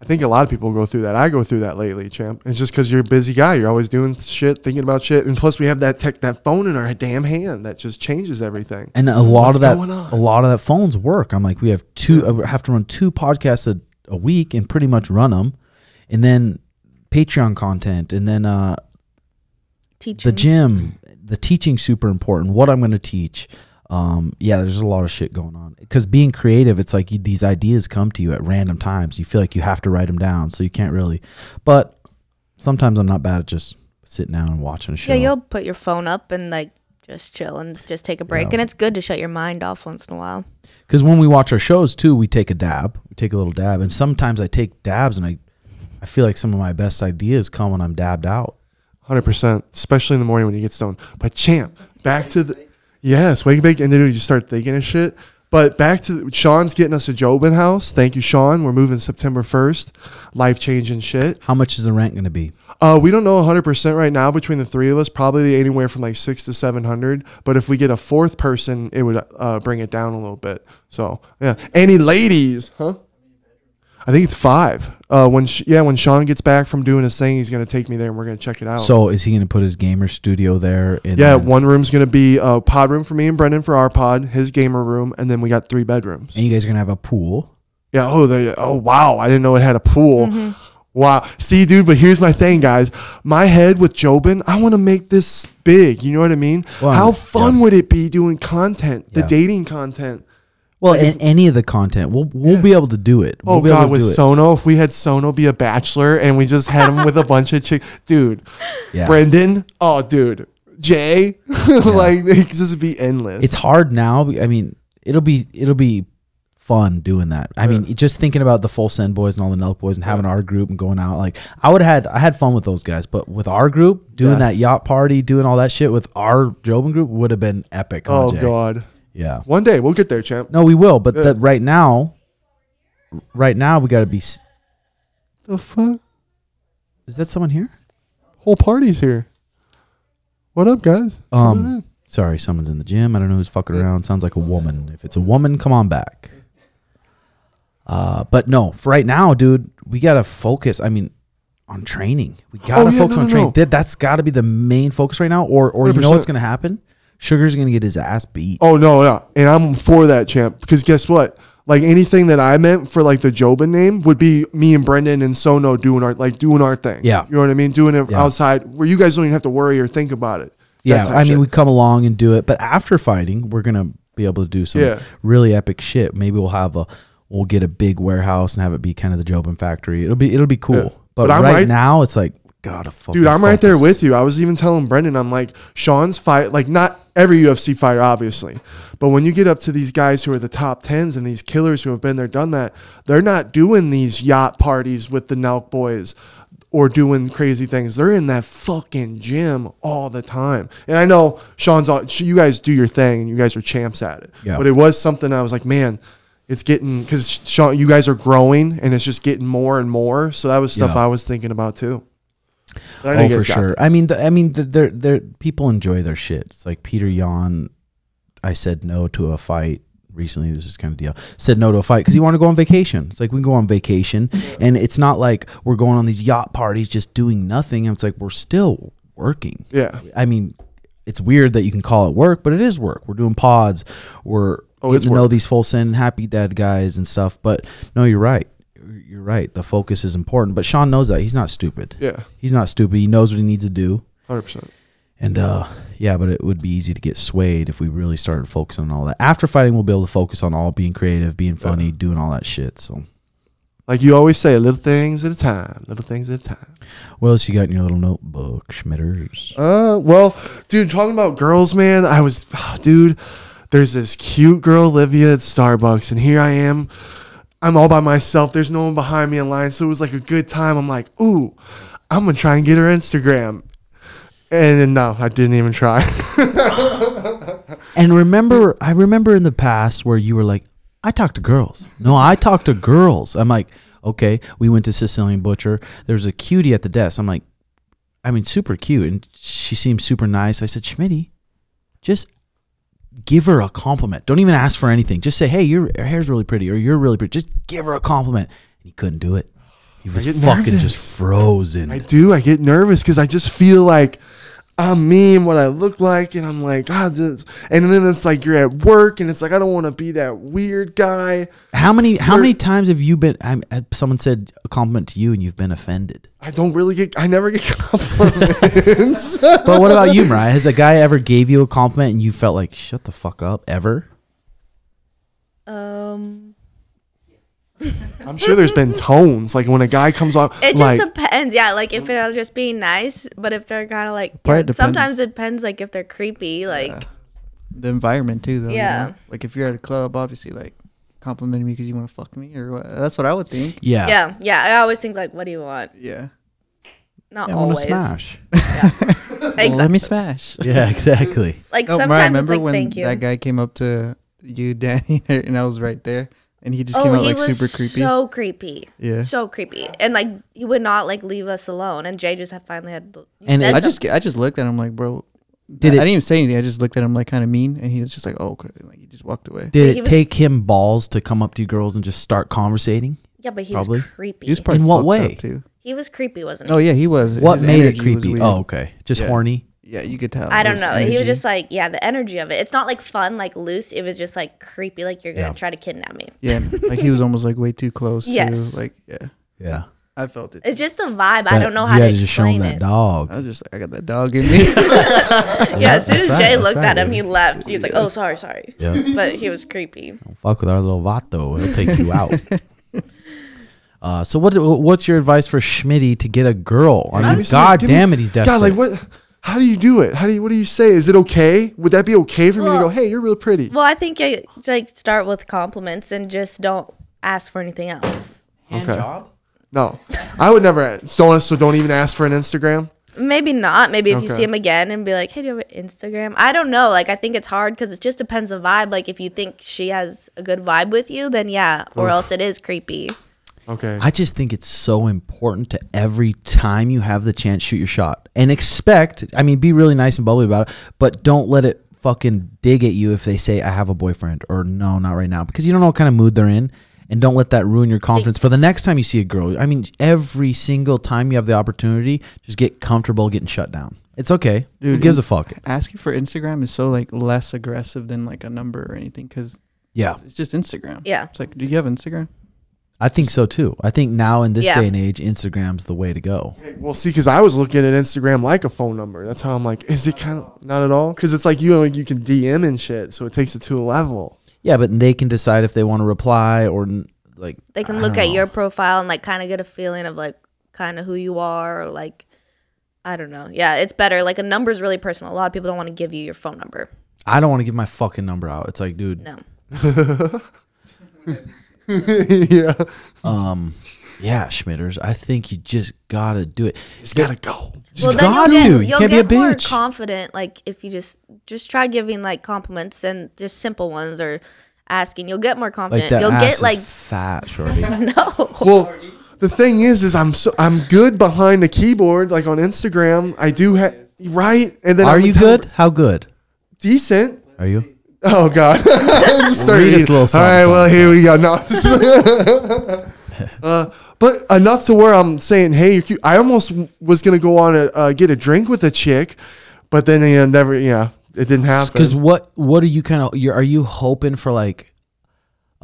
I think a lot of people go through that. I go through that lately, champ. It's just because you're a busy guy. You're always doing shit, thinking about shit, and plus we have that tech, that phone in our damn hand that just changes everything. And a lot What's of that, a lot of that phones work. I'm like, we have two, I have to run two podcasts a, a week and pretty much run them, and then Patreon content, and then uh, Teaching. the gym, the teaching super important. What I'm going to teach, Um, yeah, there's a lot of shit going on. Because being creative, it's like you, these ideas come to you at random times. You feel like you have to write them down, so you can't really. But sometimes I'm not bad at just sitting down and watching a show. Yeah, you'll put your phone up and like just chill and just take a break. Yeah. And it's good to shut your mind off once in a while. Because when we watch our shows too, we take a dab. We take a little dab, and sometimes I take dabs, and I, I feel like some of my best ideas come when I'm dabbed out. Hundred percent, especially in the morning when you get stoned. But champ, back to the yes, wake bake, and then you just start thinking of shit. But back to Sean's getting us a Jobin house. Thank you, Sean. We're moving September first. Life changing shit. How much is the rent going to be? Uh, we don't know 100% right now between the three of us. Probably anywhere from like six to 700. But if we get a fourth person, it would uh, bring it down a little bit. So, yeah. Any ladies, huh? I think it's five. Uh, when sh- yeah, when Sean gets back from doing his thing, he's gonna take me there and we're gonna check it out. So is he going to put his gamer studio there? And yeah, then- one room's gonna be a pod room for me and Brendan for our pod, his gamer room, and then we got three bedrooms. And you guys are going to have a pool. Yeah. Oh, there. Oh, wow. I didn't know it had a pool. Mm-hmm. Wow. See, dude. But here's my thing, guys. My head with Jobin, I want to make this big. You know what I mean? Well, How yeah. fun would it be doing content, the Yeah. dating content? Well, in any of the content, we'll we'll be able to do it. We'll Oh be God, with. Sono, if we had Sono be a bachelor and we just had him with a bunch of chicks, dude. Yeah. Brendan, oh, dude, Jay, [LAUGHS] like it could just be endless. It's hard now. I mean, it'll be it'll be fun doing that. I mean, just thinking about the full send boys and all the Nelk boys and having our group and going out. Like I would have had I had fun with those guys, but with our group doing Yes. that yacht party, doing all that shit with our Jobin group would have been epic. oh Jay? God. Yeah. One day we'll get there, champ. No, we will. But Yeah. the, right now, right now we got to be. s- The fuck? Is that someone here? Whole party's here. What up, guys? Come on in. Um, sorry, someone's in the gym. I don't know who's fucking around. Sounds like a woman. If it's a woman, come on back. Uh, but no, for right now, dude, we gotta focus. I mean, on training. We gotta Oh, yeah, focus no, on no, training. no. That, that's got to be the main focus right now. Or, or you know what's gonna happen? Sugar's gonna get his ass beat. Oh no, yeah, and I'm for that, champ. Because guess what? Like anything that I meant for like the Jobin name would be me and Brendan and Sono doing our like doing our thing. Yeah. you know what I mean. Doing it Yeah. outside where you guys don't even have to worry or think about it. Yeah, I mean, shit. we come along and do it, but after fighting, we're gonna be able to do some Yeah. really epic shit. Maybe we'll have a we'll get a big warehouse and have it be kind of the Jobin factory. It'll be it'll be cool. Yeah. But, But right, right- now, it's like gotta fucking Dude, I'm right there focus. with you. I was even telling Brendan, I'm like, Sean's fight, like not every UFC fighter, obviously, but when you get up to these guys who are the top tens and these killers who have been there, done that, they're not doing these yacht parties with the Nelk boys or doing crazy things. They're in that fucking gym all the time. And I know Sean's all, you guys do your thing and you guys are champs at it. Yeah. But it was something I was like, man, it's getting, because Sean, you guys are growing and it's just getting more and more. So that was stuff Yeah. I was thinking about too. But oh, I know Oh, for sure. I mean, the, I mean, the, they're, they're people enjoy their shit. It's like Petr Yan. I said no to a fight recently. This is kind of deal. Said no to a fight because he wanted to go on vacation. It's like we can go on vacation, and it's not like we're going on these yacht parties just doing nothing. It's like we're still working. Yeah. I mean, it's weird that you can call it work, but it is work. We're doing pods. We're Oh, getting to know these full send happy dad guys and stuff. But no, you're right. Right. The focus is important. But Sean knows that. He's not stupid. Yeah, He's not stupid. He knows what he needs to do. hundred percent. And uh yeah, but it would be easy to get swayed if we really started focusing on all that. After fighting, we'll be able to focus on all being creative, being funny, doing all that shit. So, Like you always say, little things at a time. Little things at a time. what else you got in your little notebook, Schmitters? Uh, well, dude, talking about girls, man, I was, [SIGHS] dude. There's this cute girl, Olivia, at Starbucks, and here I am. I'm all by myself. There's no one behind me in line, so it was like a good time. I'm like, ooh, I'm gonna try and get her Instagram. And then, no, I didn't even try. [LAUGHS] And remember, I remember in the past where you were like, I talk to girls. No, I talk to girls. I'm like, okay, we went to Sicilian Butcher. There's a cutie at the desk. I'm like, I mean, super cute. And she seemed super nice. I said, Schmitty, just give her a compliment. Don't even ask for anything. Just say, hey, your hair's really pretty or you're really pretty. Just give her a compliment. And he couldn't do it. He was fucking nervous. just frozen. I do. I get nervous because I just feel like I'm me and what I look like, and I'm like, God, this, and then it's like you're at work, and it's like I don't want to be that weird guy. How many how many times have you been? I'm, uh, someone said a compliment to you and you've been offended. I don't really get, I never get [LAUGHS] compliments. But what about you, Mariah? Has a guy ever gave you a compliment and you felt like shut the fuck up ever? Um, [LAUGHS] I'm sure there's been tones like when a guy comes off, it just like depends. Yeah, like if they're just being nice, but if they're kind of like, Probably yeah, depends. sometimes it depends. Like if they're creepy, like The environment too, though. you Yeah. know? Like if you're at a club, obviously, like complimenting me because you want to fuck me or what? That's what I would think. Yeah. yeah, yeah. I always think like, what do you want? Yeah. Not I want always. to smash. [LAUGHS] Exactly. [LAUGHS] Well, let me smash. yeah, exactly. Like No, sometimes Mariah, it's remember like, when thank you. that guy came up to you, Danny, and I was right there, and he just oh, came oh, out he like was super creepy. so creepy. Yeah. so creepy, and like he would not like leave us alone. And Jay just had finally had. to- And said I just. I just looked at him like, bro. Did I, it- I didn't even say anything. I just looked at him like kind of mean, and he was just like, "Oh, okay." Like he just walked away. Did it was- take him balls to come up to you girls and just start conversating? yeah, but he probably. was creepy. He was probably In what way? up, too. he was creepy, wasn't he? Oh yeah, he was. What His made it creepy? Oh, okay. Just Yeah. horny. Yeah, you could tell. I don't his know. He was just like, yeah, the energy of it. It's not like fun, like loose. It was just like creepy, like you're gonna Yeah. try to kidnap me. yeah, [LAUGHS] like he was almost like way too close. Yes. Too. Like yeah, Yeah. I felt it. It's just the vibe. I don't know you how to had to just show him explain that it. dog. I was just like, I got that dog in me. [LAUGHS] [LAUGHS] Yeah, as soon as That's right, Jay looked right, at him, dude. he left. He was like, "Oh, sorry, sorry," Yeah. but he was creepy. Don't fuck with our little vato. He'll take you out. Uh, so what? What's your advice for Schmitty to get a girl? I mean, God damn it, he's desperate. God, like what? How do you do it? How do you? What do you say? Is it okay? Would that be okay for me to go? Hey, you're real pretty. Well, I think you like start with compliments and just don't ask for anything else. okay. Job? No, I would never. Don't so don't even ask for an Instagram. Maybe not. Maybe if you see him again and be like, "Hey, do you have an Instagram?" I don't know. Like, I think it's hard because it just depends on vibe. Like, if you think she has a good vibe with you, then yeah. Or else it is creepy. Okay. I just think it's so important to every time you have the chance, shoot your shot and expect. I mean, be really nice and bubbly about it, but don't let it fucking dig at you if they say I have a boyfriend or no, not right now, because you don't know what kind of mood they're in, and don't let that ruin your confidence for the next time you see a girl. I mean, every single time you have the opportunity, just get comfortable getting shut down. It's okay. Who Dude, gives a fuck? Asking for Instagram is so like less aggressive than like a number or anything because Yeah, it's just Instagram. Yeah. It's like, do you have Instagram? I think so too. I think now in this Yeah. day and age, Instagram's the way to go. Well, see, because I was looking at Instagram like a phone number. That's how I'm like, is it kind of not at all? Because it's like you you can DM and shit, so it takes it to a level. Yeah, but they can decide if they want to reply or like They can I look at know. your profile and like kind of get a feeling of like kind of who you are or like I don't know. Yeah, it's better. Like a number is really personal. A lot of people don't want to give you your phone number. I don't want to give my fucking number out. It's like, dude, No. [LAUGHS] [LAUGHS] [LAUGHS] yeah. um, yeah, Schmitters. I think you just gotta do it. It's gotta go. Just then got you'll to. get- You you'll can't be a get more bitch. confident like if you just just try giving like compliments and just simple ones or asking. You'll get more like confident. that you'll ass get is like fat, shorty. [LAUGHS] no. Well, the thing is, is I'm so I'm good behind a keyboard, like on Instagram. I do have right, and then Are I'm you good? How good Decent. are you? Oh God! [LAUGHS] Just started Read us a eating. little All right, something, well here we go. No, [LAUGHS] uh, but enough to where I'm saying, hey, you're cute. I almost was gonna go on a uh, get a drink with a chick, but then you know, never. Yeah, it didn't happen. Because what what are you kind of? Are you hoping for like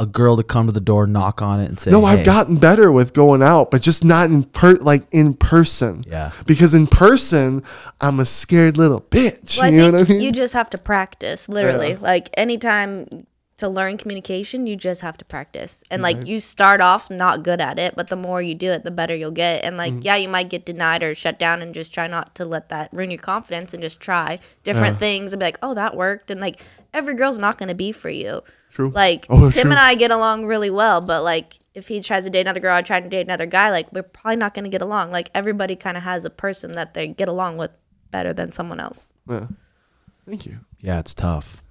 a girl to come to the door, knock on it, and say, no, hey. I've gotten better with going out, but just not in per like in person. Yeah. Because in person, I'm a scared little bitch. Well, I you know what I mean? you just have to practice, literally. Like anytime to learn communication, you just have to practice. And like you start off not good at it, but the more you do it, the better you'll get. And like, mm-hmm. yeah, you might get denied or shut down and just try not to let that ruin your confidence and just try different things and be like, oh, that worked. And like every girl's not going to be for you. True. Like Oh, Tim true. and I get along really well, but like if he tries to date another girl, I try to date another guy, like we're probably not going to get along. Like everybody kind of has a person that they get along with better than someone else. Yeah. Thank you. Yeah, it's tough.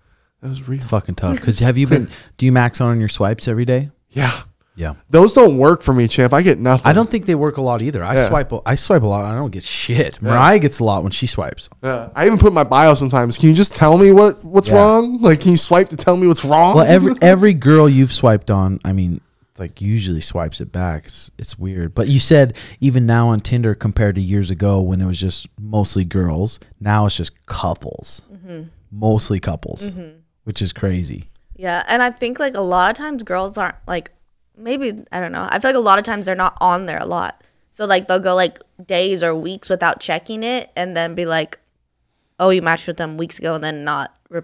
That was real. It's fucking tough. Because have you been? [LAUGHS] do you max on your swipes every day? Yeah. Yeah. Those don't work for me, champ. I get nothing. I don't think they work a lot either. I Yeah. swipe. I swipe a lot. I don't get shit. Mariah gets a lot when she swipes. Yeah. I even put my bio sometimes. Can you just tell me what what's Yeah. wrong? Like, can you swipe to tell me what's wrong? Well, every [LAUGHS] every girl you've swiped on, I mean, like usually swipes it back. It's it's weird. But you said even now on Tinder compared to years ago when it was just mostly girls, now it's just couples. Mm-hmm. Mostly couples, mm-hmm. which is crazy. Yeah, and I think like a lot of times girls aren't like maybe I don't know. I feel like a lot of times they're not on there a lot. So like they'll go like days or weeks without checking it and then be like, "Oh, you matched with them weeks ago," and then not re-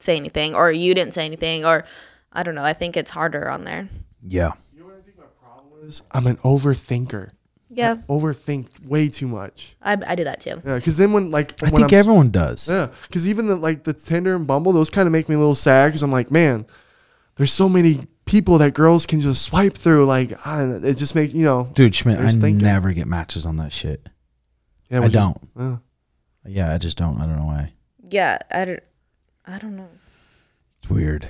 say anything, or you didn't say anything, or I don't know. I think it's harder on there. Yeah. You know what my problem is? I'm an overthinker. Yeah, Overthink way too much. I, I do that too. Yeah, because then when like I when think I'm everyone does. Yeah, because even the like the Tinder and Bumble, those kind of make me a little sad. Because I'm like, man, there's so many people that girls can just swipe through. Like, I don't know, it just makes you know. Dude, Schmidt, I There's thinking. never get matches on that shit. Yeah, I just- don't. yeah. Yeah, I just don't. I don't know why. Yeah, I don't. I don't know. It's weird.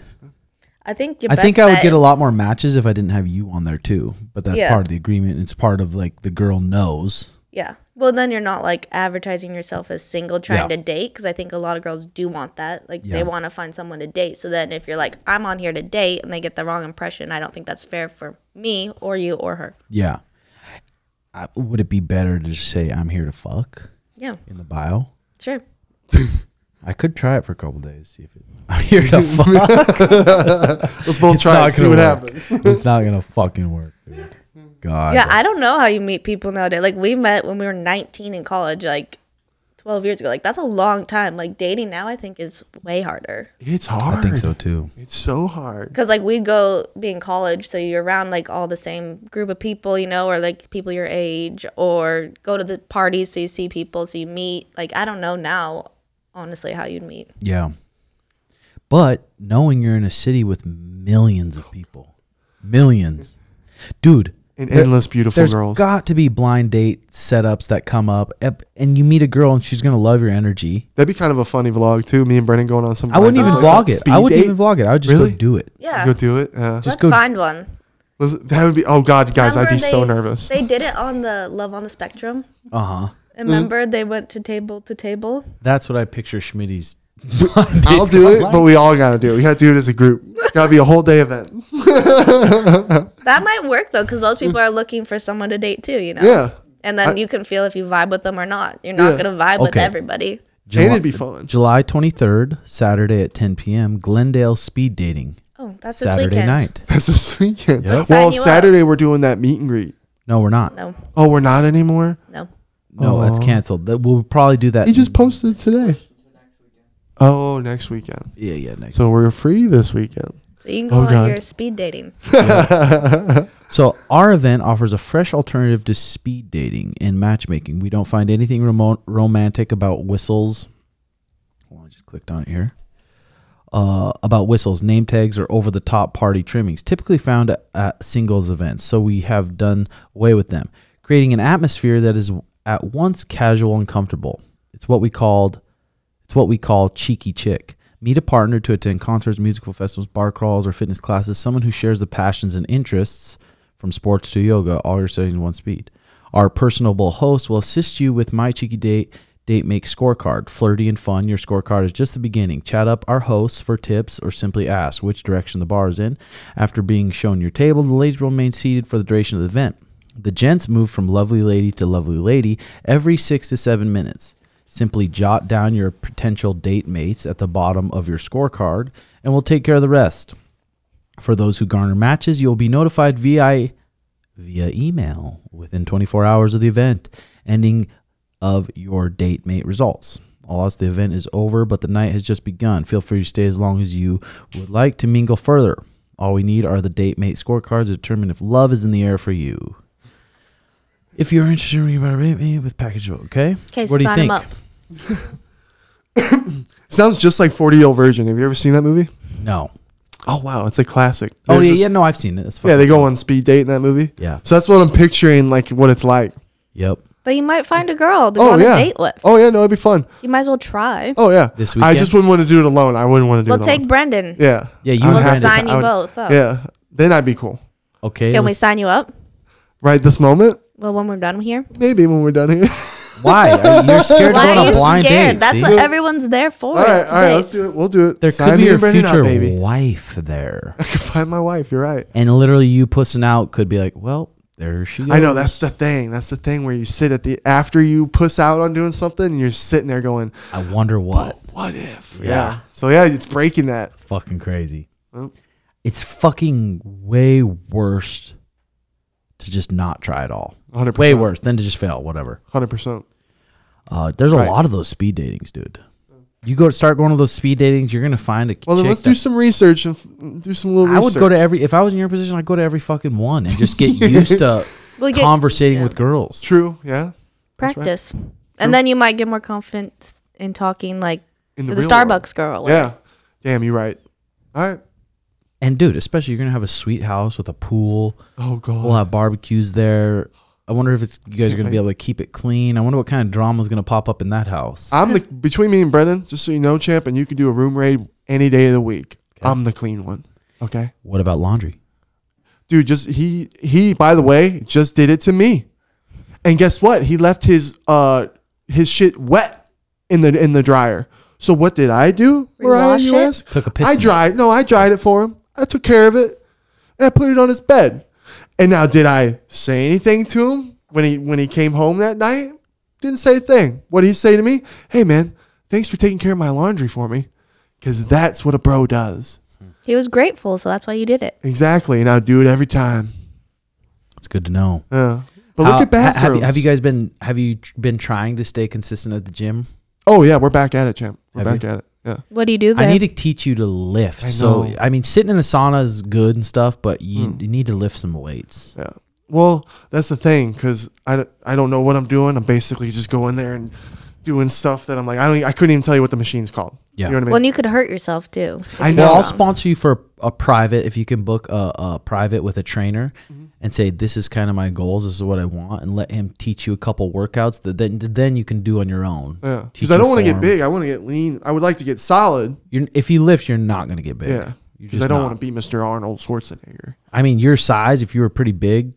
I think your I think I would get a lot more matches if I didn't have you on there too. But that's Yeah. part of the agreement. It's part of like the girl knows. Yeah. Well, then you're not like advertising yourself as single trying Yeah. to date because I think a lot of girls do want that. Like Yeah. they want to find someone to date. So then if you're like, I'm on here to date and they get the wrong impression, I don't think that's fair for me or you or her. Yeah. I, would it be better to just say I'm here to fuck Yeah. in the bio? Sure. [LAUGHS] I could try it for a couple days. See if it, [LAUGHS] I'm here to fuck. [LAUGHS] Let's both It's try not and see gonna what work. happens. it's not gonna fucking work, dude. God. Yeah. I don't know how you meet people nowadays. Like we met when we were 19 in college, like 12 years ago. Like that's a long time. Like dating now, I think is way harder. It's hard. I think so too. It's so hard. Cause like we'd go be in college, so you're around like all the same group of people, you know, or like people your age, or go to the parties, so you see people, so you meet. Like I don't know now, honestly, how you'd meet. Yeah. But knowing you're in a city with millions of people, millions, dude. And there- endless beautiful There's girls. got to be blind date setups that come up, and you meet a girl and she's gonna love your energy. That'd be kind of a funny vlog too. Me and Brennan going on some. I wouldn't even vlog date. it. I wouldn't date? even vlog it. I would just Really? go do it. Yeah, Go do it. Yeah. Just let's go- find one. Listen, that would be. Oh God, guys, I'd be Remember so nervous. They did it on the Love on the Spectrum. Uh huh. Remember they went to table to table. That's what I picture Schmitty's. I'll do it, but we all gotta do it. We gotta do it as a group. gotta be a whole day event. [LAUGHS] That might work though, because those people are looking for someone to date too, you know. Yeah. And then I- you can feel if you vibe with them or not. You're not Yeah. gonna vibe with Okay. everybody. and it'd be fun. July 23rd, Saturday at 10 p.m. Glendale speed dating. Oh, that's this Saturday weekend. night. [LAUGHS] That's this weekend. Yep. Well, you up. Saturday we're doing that meet and greet. No, we're not. No, Oh, we're not anymore. no. No, that's canceled. That- We'll probably do that. He just posted today. Oh, next weekend. Yeah, yeah. Next. So we're free this weekend. So you can go Oh, on God. your speed dating. [LAUGHS] So our event offers a fresh alternative to speed dating and matchmaking. We don't find anything remote romantic about whistles. Hold on, I just clicked on it here. Uh, about whistles, name tags, or over the top party trimmings, typically found at, at singles events. So we have done away with them, creating an atmosphere that is at once casual and comfortable. It's what we called it's what we call cheeky chick. Meet a partner to attend concerts, musical festivals, bar crawls, or fitness classes. Someone who shares the passions and interests from sports to yoga, all your studies in one speed. Our personable host will assist you with My Cheeky Date Date Make scorecard. Flirty and fun, your scorecard is just the beginning. Chat up our hosts for tips or simply ask which direction the bar is in. After being shown your table, the ladies will remain seated for the duration of the event. The gents move from lovely lady to lovely lady every six to seven minutes. Simply jot down your potential date mates at the bottom of your scorecard, and we'll take care of the rest. For those who garner matches, you'll be notified via via email within 24 hours of the event, ending of your date mate results. Else, the event is over, but the night has just begun. Feel free to stay as long as you would like to mingle further. All we need are the date mate scorecards to determine if love is in the air for you. If you're interested, in better rate me with package. Okay. Okay, What do you sign think? them up. [COUGHS] Sounds just like 40 Year Old Virgin. Have you ever seen that movie? No. Oh wow, it's a classic. Oh There's yeah, this- yeah. No, I've seen it. It's Yeah, fucking they go on speed date in that movie. Yeah. So that's what I'm picturing, like what it's like. Yep. But you might find a girl to Oh go on yeah. a date with. Oh yeah, no, it'd be fun. You might as well try. Oh yeah. This I weekend? just wouldn't want to do it alone. I wouldn't want to do we'll it take alone. Brendan. Yeah. Yeah, you I would and have to- Sign I you would- both up. Yeah. Then I'd be cool. Okay. Can we let's- sign you up? Right this moment, Well, when we're done here. maybe when we're done here. [LAUGHS] Why? Are you- You're scared to Why go on are a you blind scared? date. That's see? what everyone's there for. All right, all right, let's do it. We'll do it. there Sign could be your and Brendan up, future baby. wife there, [LAUGHS] I could find my wife. You're right. and literally you pussing out could be like, well, there she goes. I know that's the thing. That's the thing where you sit at the after you puss out on doing something, and you're sitting there going, I wonder what. "What if?" Yeah. So yeah, it's breaking that. It's fucking crazy. Well. It's fucking way worse to just not try at all. 100%. Way worse than to just fail. Whatever. Hundred percent. Uh, there's a Right. lot of those speed datings, dude. You go start going to those speed datings, you're gonna find a Well, then let's do some research and f- do some little. I would go to every. If I was in your position, I'd go to every fucking one and just get [LAUGHS] used to Well, get- conversating yeah. with girls. True. Yeah. That's right. practice, and then you might get more confident in talking like In the the, real world. Starbucks girl. like, Yeah. Damn, you're right. All right. And dude, especially you're gonna have a sweet house with a pool. Oh god. We'll have barbecues there. I wonder if it's you guys are gonna be able to keep it clean. I wonder what kind of drama is gonna pop up in that house. I'm the between me and Brendan. Just so you know, champ, and you can do a room raid any day of the week. I'm the clean one. Okay. What about laundry? dude just he he by the way just did it to me and guess what he left his uh his shit wet in the in the dryer so what did i do mariah you ask? Took a piss i in it. dried no i dried it for him i took care of it and i put it on his bed and now did i say anything to him when he when he came home that night didn't say a thing what did he say to me hey man thanks for taking care of my laundry for me because that's what a bro does He was grateful, so that's why you did it. exactly and i do it every time It's good to know. yeah but How- look at ha- bathrooms. Have you, have you guys been have you tr- been trying to stay consistent at the gym? Oh yeah, we're back at it, champ. We're Have back you? at it. Yeah. What do you do there? I need to teach you to lift. I so. I mean, sitting in the sauna is good and stuff, but you, Hmm. you need to lift some weights. Yeah. Well, that's the thing because I, don't- I don't know what I'm doing. I'm basically just going there and doing stuff that I'm like I don't I couldn't even tell you what the machine's called. Yeah. You know what I mean? well, and you could hurt yourself too. I know. Well, I'll sponsor you for a, a private if you can book a, a private with a trainer Mm-hmm. And say this is kind of my goals, this is what I want, and let him teach you a couple workouts that then then you can do on your own. yeah. Because I don't want to get big. I want to get lean. I would like to get solid. You're, if you lift, you're not going to get big. Yeah. Because I don't want to be Mr. Arnold Schwarzenegger. I mean, your size, if you were pretty big,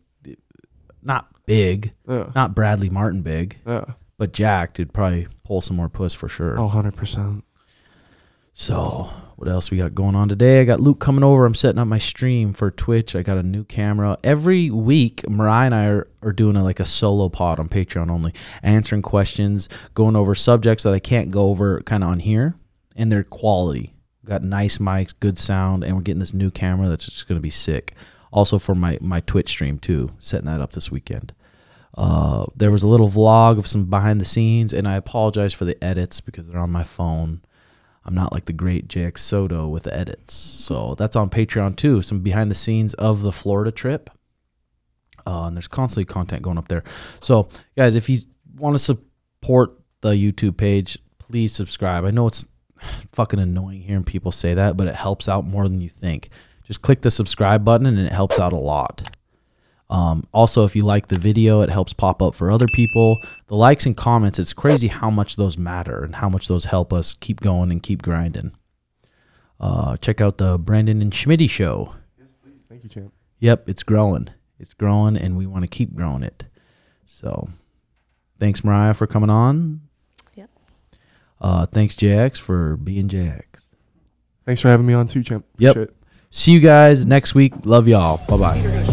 not big, Yeah. not Bradley Martyn big, Yeah. but jacked, it'd probably pull some more puss for sure. Oh, 100 percent. So, what else we got going on today? I got Luke coming over. I'm setting up my stream for Twitch. I got a new camera. Every week, Mariah and I are, are doing a, like a solo pod on Patreon only, answering questions, going over subjects that I can't go over kind of on here, and their quality. Got nice mics, good sound, and we're getting this new camera that's just going to be sick. Also for my my Twitch stream too, setting that up this weekend. Uh, there was a little vlog of some behind the scenes, and I apologize for the edits because they're on my phone. I'm not like the great JX Soto with the edits. So that's on Patreon too. Some behind the scenes of the Florida trip. Uh, and there's constantly content going up there. So, guys, if you want to support the YouTube page, please subscribe. I know it's [SIGHS] fucking annoying hearing people say that, but it helps out more than you think. Just click the subscribe button and it helps out a lot. Um, also, if you like the video, it helps pop up for other people. The likes and comments, it's crazy how much those matter and how much those help us keep going and keep grinding. Uh, check out the Brandon and Schmitty show. Yes, please. Thank you, champ. Yep, it's growing. It's growing, and we want to keep growing it. So, thanks, Mariah, for coming on. Yep. Uh, thanks, JX, for being JX. Thanks for having me on too, champ. Yep. Appreciate it. See you guys next week. Love y'all. Bye bye.